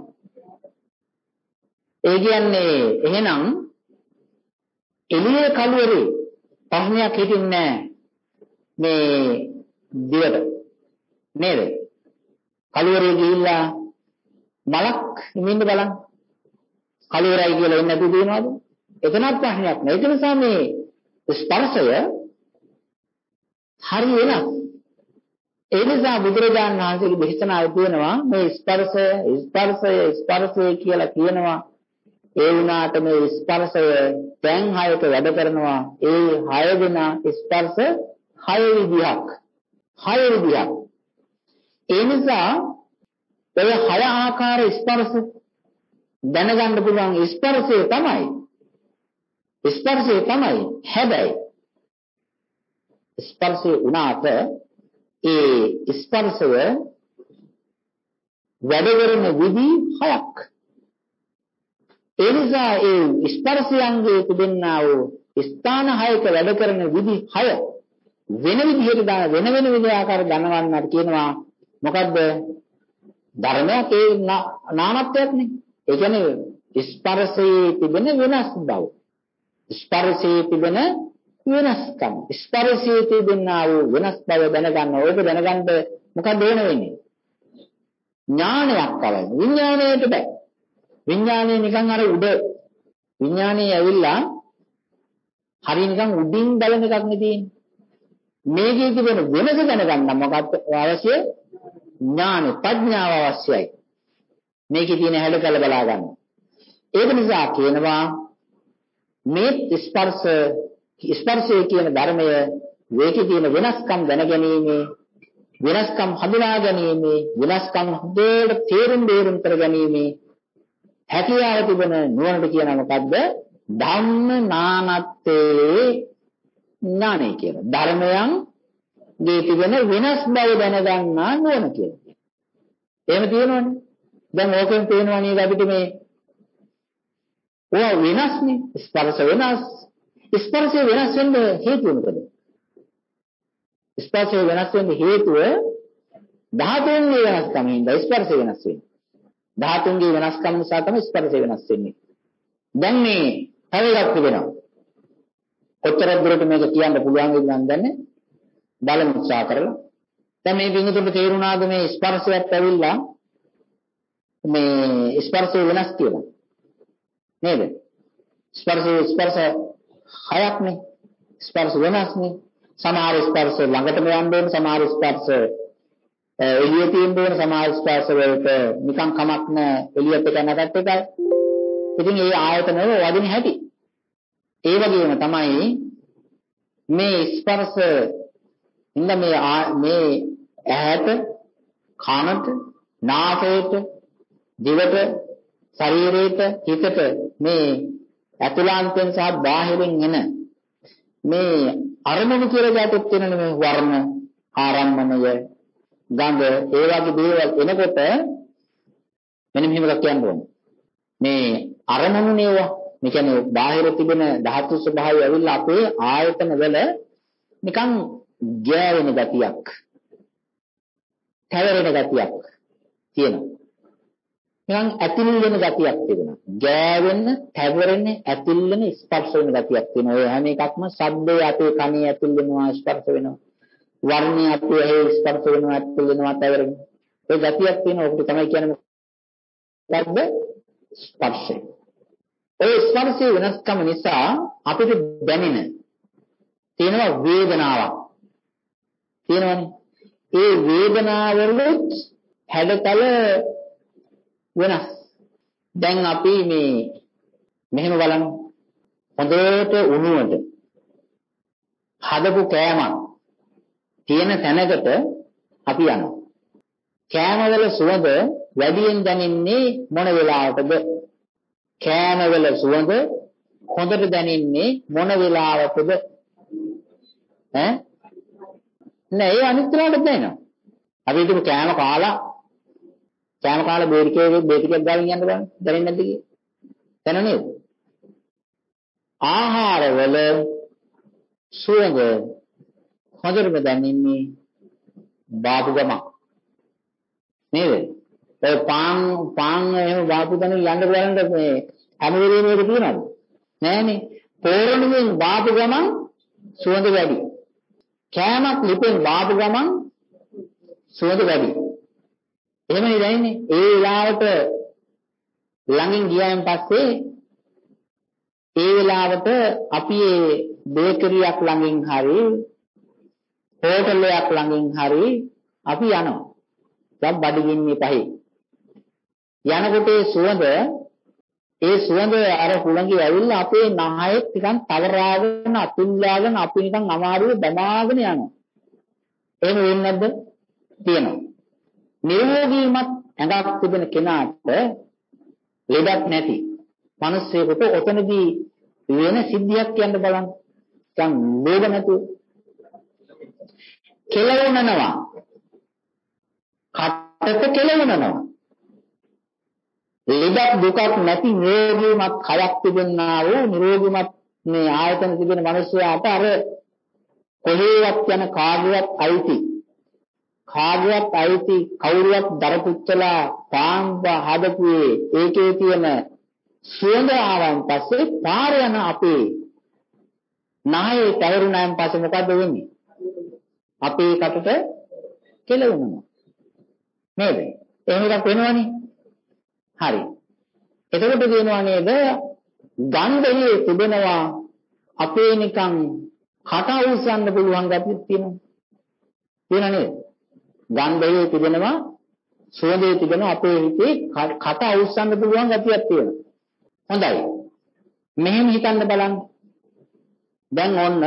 ඒ කියන්නේ එහෙනම් එළියේ කලවරේ පහනයක් හිටින්නේ මේ දිවට නේද? කලවරේ ගිහිල්ලා මලක් නිමින්න බලන්න. කලවරයි කියලා එන්නේ නැති දිනවද? එතනත් ප්‍රශ්නයක් නෑ. ඒක නිසා මේ ස්පර්ශය හරි වෙනස්. ඒ නිසා බුදුරජාණන් වහන්සේගේ දේශනාවේ තියෙනවා මේ ස්පර්ශය ස්පර්ශය ස්පර්ශය කියලා කියනවා. ඒ වුණාට මේ ස්පර්ශය දැන් හයක වැඩ කරනවා. ඒ හය දෙනා ස්පර්ශ හය විදිහක් හය විදිහක්. ඒ නිසා ඔය හය ආකාර ස්පර්ශ දැනගන්න පුළුවන් ස්පර්ශය තමයි. ස්පර්ශය තමයි. හැබැයි ස්පර්ශය උනාට ඒ ස්පර්ශය වැඩ කරන විදි හයක්. ඒ නිසා ඒ ස්පර්ශයන්ගේ තිබෙනා වූ ස්ථාන හයක වැඩ කරන විදි හය වෙන විදිහට දාන වෙන වෙන විදිහ ආකාර දැනවන්නට කියනවා. මොකද්ද? ධර්මයක් ඒ නානත්වයක් නේ ඒ කියන්නේ ස්පර්ශයේ තිබෙන වෙනස් බව. ස්පර්ශයේ තිබෙන වෙනස්කම්. ස්පර්ශයේ තිබෙනා වූ වෙනස් බව දැනගන්න ඕක දැනගන්න මොකද වෙන වෙන්නේ? ඥානයක් කලින් විඥාණයට බෑ. විඥානය නිකන් අර උඩ. විඥානයේ ඇවිල්ලා හරි නිකන් උඩින් බලන එකක් නේ තියෙන්නේ. මේකේ තිබෙන වෙනස දැනගන්න මොකක්ද අවශ්‍ය? ඥාන ප්‍රඥාව අවශ්‍යයි. මේකේ තියෙන හැඩකල බලා ගන්න. ඒක නිසා කියනවා මේ ස්පර්ශ ස්පර්ශය කියන ධර්මය මේකේ තියෙන වෙනස්කම් දැනගැනීමේ වෙනස්කම් හඳුනා ගැනීමේ වෙනස්කම් හොඳට තේරුම් බේරුම් කර ගැනීමේ හැකියාව තිබෙන නුවණට කියනවා මොකද්ද ධම්ම නානත්තේ ඥානය කියලා. ධර්මයන් ගේ තිබෙන වෙනස් බව දැනගන්නා නුවණ කියලා. එහෙම තියෙනවනේ. දැන් ඕකෙන් පේනවා නේද අපිට මේ ඔය වෙනස්නේ ස්පර්ශ වෙනස්. ස්පර්ශය වෙනස් වෙන්න හේතුව මොකද? ස්පර්ශය වෙනස් වෙන්න හේතුව ධාතුන්ගේ වෙනස්කම හින්දා ස්පර්ශය වෙනස් වෙන්නේ. ධාතුන්ගේ වෙනස්කම නිසා තමයි ස්පර්ශය වෙනස් වෙන්නේ. දැන් මේ තව එකක් තිබෙනවා. කොච්චර දුරට මේක කියන්න පුළුවන් වෙනවද දන්නේ බලමු උත්සාහ කරලා. දැන් මේ විඳුතුන්ට තේරුණාද මේ ස්පර්ශයක් ඇවිල්ලා මේ ස්පර්ශය වෙනස් කියලා. නේද? ස්පර්ශය ස්පර්ශ හයක්නේ. ස්පර්ශ වෙනස්නේ. සමහර ස්පර්ශ ළඟටම යන්න ඕන සමහර ස්පර්ශ එළිය තියෙන්න ඕන සමහර ස්පර්ශ වලට නිකන් කමක් නැහැ එළියට එක නැතත් එකයි. ඉතින් ඒ ආයතන වල වදින හැටි ඒ වගේම තමයි මේ ස්පර්ශ ඉන්න මේ මේ ඇහැට කනට නාසයට දිවට ශරීරයට හිතට මේ අතුලාන්තයෙන් සහ බාහිරින් එන මේ අරමුණු කියලා ගැටෙත් වෙනනේ මේ වර්ණ ආරම්මණය ගඳ ඒ වගේ දේවල් එනකොට මෙන්න මෙහෙම එකක් කියන්න ඕනේ. මේ අරමුණු නේවා මේ කියන්නේ බාහිර තිබෙන ධාතු ස්වභාවය ඇවිල්ලා අපේ ආයතන වල නිකන් ගෑවෙන ගතියක් තැවරෙන ගතියක් තියෙනවා. නිකන් ඇතිල් වෙන ගතියක් තිබෙනවා. ගෑවෙන්න, තැවරෙන්න, ඇතිල් වෙන ස්පර්ශ වෙන ගතියක් තියෙනවා. ඔය හැම එකක්ම ශබ්දයේ අපේ කනේ ඇතිල් වෙනවා, ස්පර්ශ වෙනවා. වර්ණය අපේ ඇහි ස්පර්ශ වෙනවා, ඇතිල් වෙනවා, තැවරෙනවා. ඒ ගතියක් තියෙනවා. ඔකට තමයි කියන්නේ මොකද්ද? ස්පර්ශය. ඒ ස්පර්ශයේ වෙනස්කම නිසා අපිට දැනෙන තියෙනවා වේදනාවක්. තියෙනවනේ. ඒ වේදනාවලුත් හැඩතල වෙනස්. දැන් අපි මේ මෙහෙම බලමු. හොඳට උණුවට හදපු කෑමක් තියෙන තැනකට අපි යනවා. කෑමවල සුවඳ වැඩියෙන් දැනෙන්නේ මොන වෙලාවටද? කෑමවල සුවඳ හොඳට දැනෙන්නේ මොන වෙලාවටද? ඈ නෑ ඒ අනිත් වෙලාවට දැනෙනවා. අපි හිතමු කෑම කාලා කෑම කාලා බේරිකේ බේරිකයක් ගාවින් යන්න බලන්න. දැනෙන්නේ නැද්ද කියේ? දැන නේද? ආහාරවල සුවඳ හොඳටම දැනෙන්නේ බාපු ගම. නේද? ඒ පාන් පාන් එහෙම බාපු ගම යන්න බලන්න මේ හැම වෙලේම ඒක තියනවද? නෑනේ. පෝරණුවෙන් බාපු ගමන් සුවඳ වැඩි. කෑමක් ලිපෙන් බාපු ගමන් සුවඳ වැඩි. එහෙමනේ දැනෙන්නේ. ඒ වෙලාවට ළඟින් ගියාන් පස්සේ ඒ වෙලාවට අපි ඒ බේකරියක් ළඟින් හරි හෝටලයක් ළඟින් හරි අපි යනවා. දැන් බඩගින්නේ පහේ. යනකොට ඒ සුවඳ ඒ සුවඳ අර හුළඟේ ඇවිල්ලා අපේ නහයේ ටිකක් තවරාගෙන අතුල්ලාගෙන අපි නිකන් අමාරුවේ දමාගෙන යනවා. එහෙම වෙන්නේ නැද්ද? තියෙනවා. නිරෝගීමත් ඇඟක් තිබෙන කෙනාට ලෙඩක් නැති මිනිස්සෙකුට ඔතනදී වෙන සිද්ධියක් කියන්න බලන්න. දැන් ලෝභ නැතුව කෙලවුනනවා. කටට කෙලවුනනවා. ලෙඩක් දුකක් නැති නිරෝගීමත් කයක් තිබෙනා වූ නිරෝගීමත් මේ ආයතන තිබෙන මිනිස්යාට අර කොහේවත් යන කාගේවත් අයිති කාගේවත් අයිති කවුරුවත් දරපුච්චලා පාම්බ හදපුවේ ඒකේ තියෙන සුවඳ ආවන් පස්සේ පාර යන අපේ නායේ තවරුණාන් පස්සේ මොකද වෙන්නේ? අපේ කටට කෙලවෙනවා. නේද? එහෙම එකක් වෙනවනේ. හරි. එතකොට කියනවා නේද? ගන්ධයේ තිබෙනවා අපේ නිකන් කට අවුස්සන්න පුළුවන් ගැටියක් තියෙනවා. තියෙන නේද? ගන්ධයේ තිබෙනවා සුවඳේ තිබෙනවා අපේ හිතේ කට අවුස්සන්න පුළුවන් ගැටියක් තියෙනවා. හොඳයි. මෙහෙම හිතන්න බලන්න. දැන් ඔන්න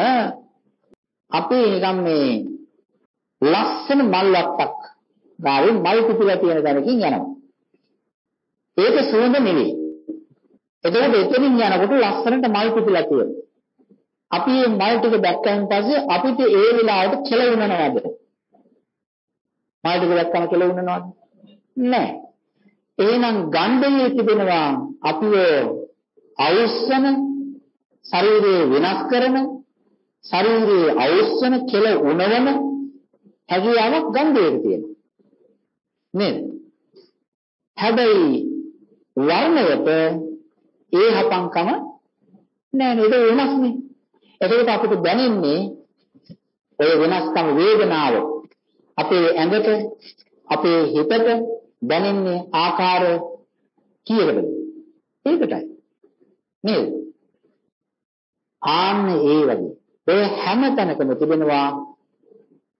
අපි නිකන් මේ ලස්සන මල් වත්තක් ගාවේ මල් පිපිලා තියෙන තැනකින් යනවා. ඒක සුවඳ නෙවෙයි. එතකොට එතනින් යනකොට ලස්සනට මල් පිපිලා තියෙනවා. අපි මේ මල් ටික දැක්කන් පස්සේ අපිට ඒ වෙලාවට කෙලවෙනවද? මල් ටික දැක්කම කෙලවෙනවද? නැහැ. එහෙනම් ගන්ධයේ තිබෙනවා අපිව අවුස්සන ශරීරය වෙනස් කරන ශරීරයේ අවුස්සන කෙල උනවන හැකියාවක් ගන්ධයේ තියෙනවා. නේද? හැබැයි වර්ණයට ඒ හපංකම නෑ නේද වෙනස්නේ. එතකොට අපිට දැනෙන්නේ ඔය වෙනස්කම වේදනාව අපේ ඇඟට අපේ හිතට දැනෙන්නේ ආකාර කීයකටද? ඒකටයි. නේද? ආන්න ඒ වගේ. ඒ හැම තැනකම තිබෙනවා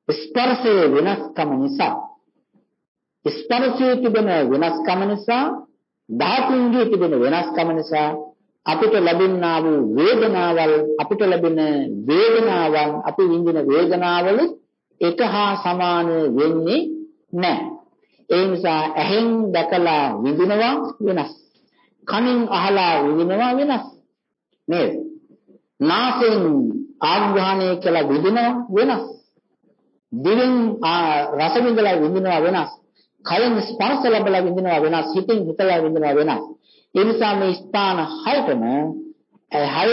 ස්පර්ශයේ වෙනස්කම නිසා ස්පර්ශයේ තිබෙන වෙනස්කම නිසා ධාතුන්ගේ තිබෙන වෙනස්කම නිසා අපිට ලැබෙනා වූ වේදනාවල් අපිට ලැබෙන වේදනාවන් අපි විඳින වේදනාවල එක හා සමාන වෙන්නේ නැහැ. ඒ නිසා ඇහෙන් දැකලා විඳිනවා වෙනස්. කනින් අහලා විඳිනවා වෙනස්. නේද? නාසයෙන් ආග්‍රහණය කළ විඳිනවා වෙනස්. දිවෙන් රස විඳලා විඳිනවා වෙනස්. කයෙන් ස්පර්ශ ලැබලා විඳිනවා වෙනස්. හිතෙන් හිතලා විඳිනවා වෙනස්. ඒ නිසා මේ ස්ථාන හයතම හය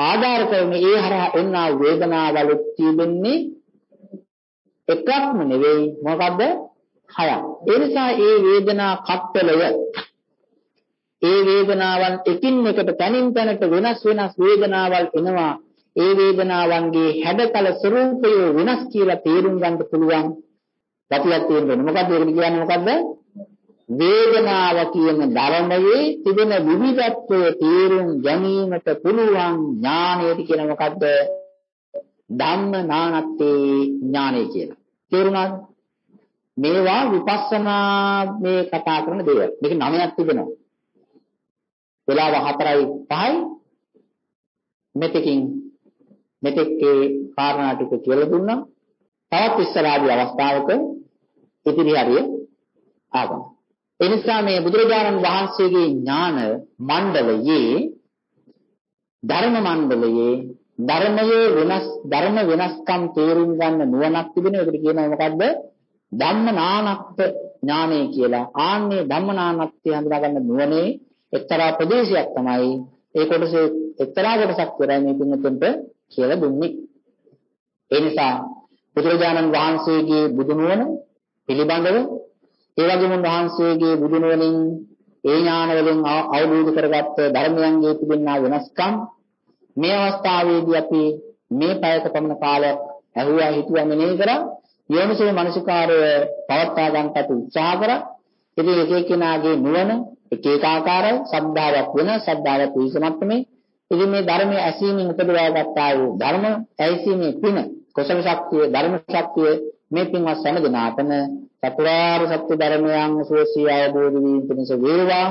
ආධාර කරගෙන ඒ හරහා එන්නා වේදනාවල තිබෙන්නේ එකක්ම නෙවෙයි මොකද්ද හයක්. ඒ නිසා ඒ වේදනා කප්පලය ඒ වේදනාවන් එකින් එකට තනින් තනට වෙනස් වෙනස් වේදනාවල් එනවා. ඒ වේදනාවන්ගේ හැඩතල ස්වરૂපය වෙනස් කියලා තේරුම් ගන්න පුළුවන්. ගතියක් තියෙනවා. මොකද්ද ඒකට කියන්නේ මොකද්ද? වේදනාව කියන ධර්මයේ තිබෙන විවිධත්වය තේරුම් ගැනීමට පුළුවන් ඥානයද කියන මොකද්ද? ධම්ම නානත්තේ ඥානය කියලා. තේරුණාද? මේවා විපස්සනා මේ කතා කරන දේවල්. මේක නමයක් තිබෙනවා. වෙලාව 4යි 5යි මෙතකින් මෙතෙක්ේ කාරණා ටික කියලා දුන්නා. තවත් ඉස්සරහදී අවස්ථාවක ඉතිරි හරිය ආගම. ඒ නිසා මේ බුදුරජාණන් වහන්සේගේ ඥාන මණ්ඩලයේ ධර්ම මණ්ඩලයේ ධර්මයේ වෙනස් ධර්ම වෙනස්කම් තේරුම් ගන්න නුවණක් තිබෙන එකට කියනවා මොකද්ද ධම්මනානත්ත ඥානය කියලා. ආන්නේ ධම්මනානත්ය හඳුනා ගන්න නුවණේ එක්තරා ප්‍රදේශයක් තමයි ඒ කොටසේ එක්තරා කොටසක් විතරයි මේ පින්නතුන්ට කියලා දුන්නේ. ඒ නිසා බුදුරජාණන් වහන්සේගේ බුදු නුවණ පිළිබඳව ඒ වගේම උන්වහන්සේගේ බුදුනුවණින් ඒ ඥාන වලින් අවබෝධ කරගත්ත ධර්මයන්ගේ තිබෙනා වෙනස්කම් මේ අවස්ථාවේදී අපි මේ පැයක පමණ කාලයක් ඇහුවා හිතුවා මෙනෙහි කරා. යෝනිසෝ මනසිකාරය පවත්වා ගන්නට අපි උත්සාහ කරා. ඉතින් එක එක්කෙනාගේ නුවණ එක එක ආකාරයි. ශ්‍රද්ධාවක් වෙන ශ්‍රද්ධාවක් විසමත්තමේ ඉතින් මේ ධර්මයේ ඇසීමෙන් උපදවා ගත්තා වූ ධර්ම ඇසීමේ පින කුසල ශක්තිය ධර්ම ශක්තිය මේ පින්වත් සෑම දිනාටම චතුරාර්ය සත්‍ය ධර්මයන් සෝසී අවබෝධ වීම පිණිස වේවා.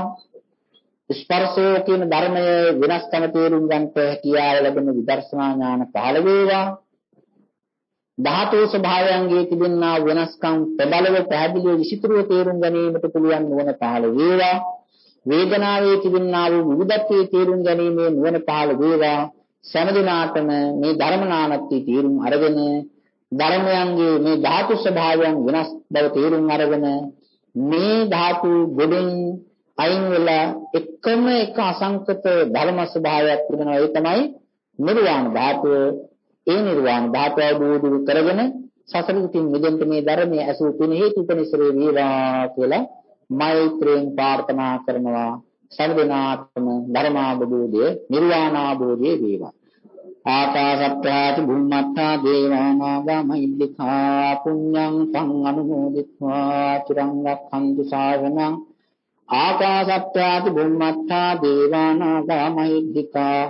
ස්පර්ශය කියන ධර්මය වෙනස්කම තේරුම් ගන්නට හැකියාව ලැබෙන විදර්ශනා ඥාන පහළ වේවා. ධාතු ස්වභාවයන්ගේ තිබෙනා වෙනස්කම් ප්‍රබලව පැහැදිලිව විසිතුරුව තේරුම් ගැනීමට පුළුවන් නුවණ පහළ වේවා. වේදනාවේ තිබෙනා වූ විවිධත්වයේ තේරුම් ගැනීමේ නුවණ පහළ වේවා. සෑම දිනාටම මේ ධර්ම නානත්‍ය තේරුම් අරගෙන ධර්මයන්ගේ මේ ධාතු ස්වභාවයන් වෙනස් බව තේරුම් අරගෙන මේ ධාතු ගොඩෙන් අයින් වෙලා එකම එක අසංකත ධර්ම ස්වභාවයක් තිබෙනවා. ඒ තමයි නිර්වාණ ධාතුව. ඒ නිර්වාණ ධාතුව අවබෝධ කරගෙන සසරින් මිදෙන්න මේ ධර්මයේ අසු තුන හේතු උපනිශ්‍රේ වේවා කියලා මෛත්‍රියෙන් ප්‍රාර්ථනා කරනවා. සම්දනාත්ම ධර්මාබෝධය නිර්වාණාබෝධය වේවා. ආකාශත්තාති බුම්මත්තා දේවානාගා මහිද්దికා පුඤ්ඤං සං අනුමෝදිත්වා. චිරං රක්ඛන්තු ශාසනං ආකාසත්තාති බුම්මත්තා දේවානාගා මහිද්దికා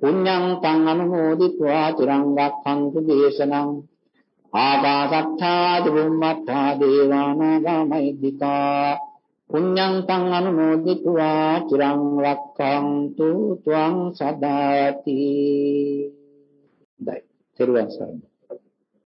පුඤ්ඤං තං අනුමෝදිत्वा චිරං රක්ඛන්තු දේශනං ආකාසත්තා චුම්මත්තා දේවානාගා මහිද්దికා පුඤ්ඤං තං අනුමෝදිත्वा චිරං රක්ඛන්තු ත්වං සදාති. දෛ තිරුවන් සරණයි.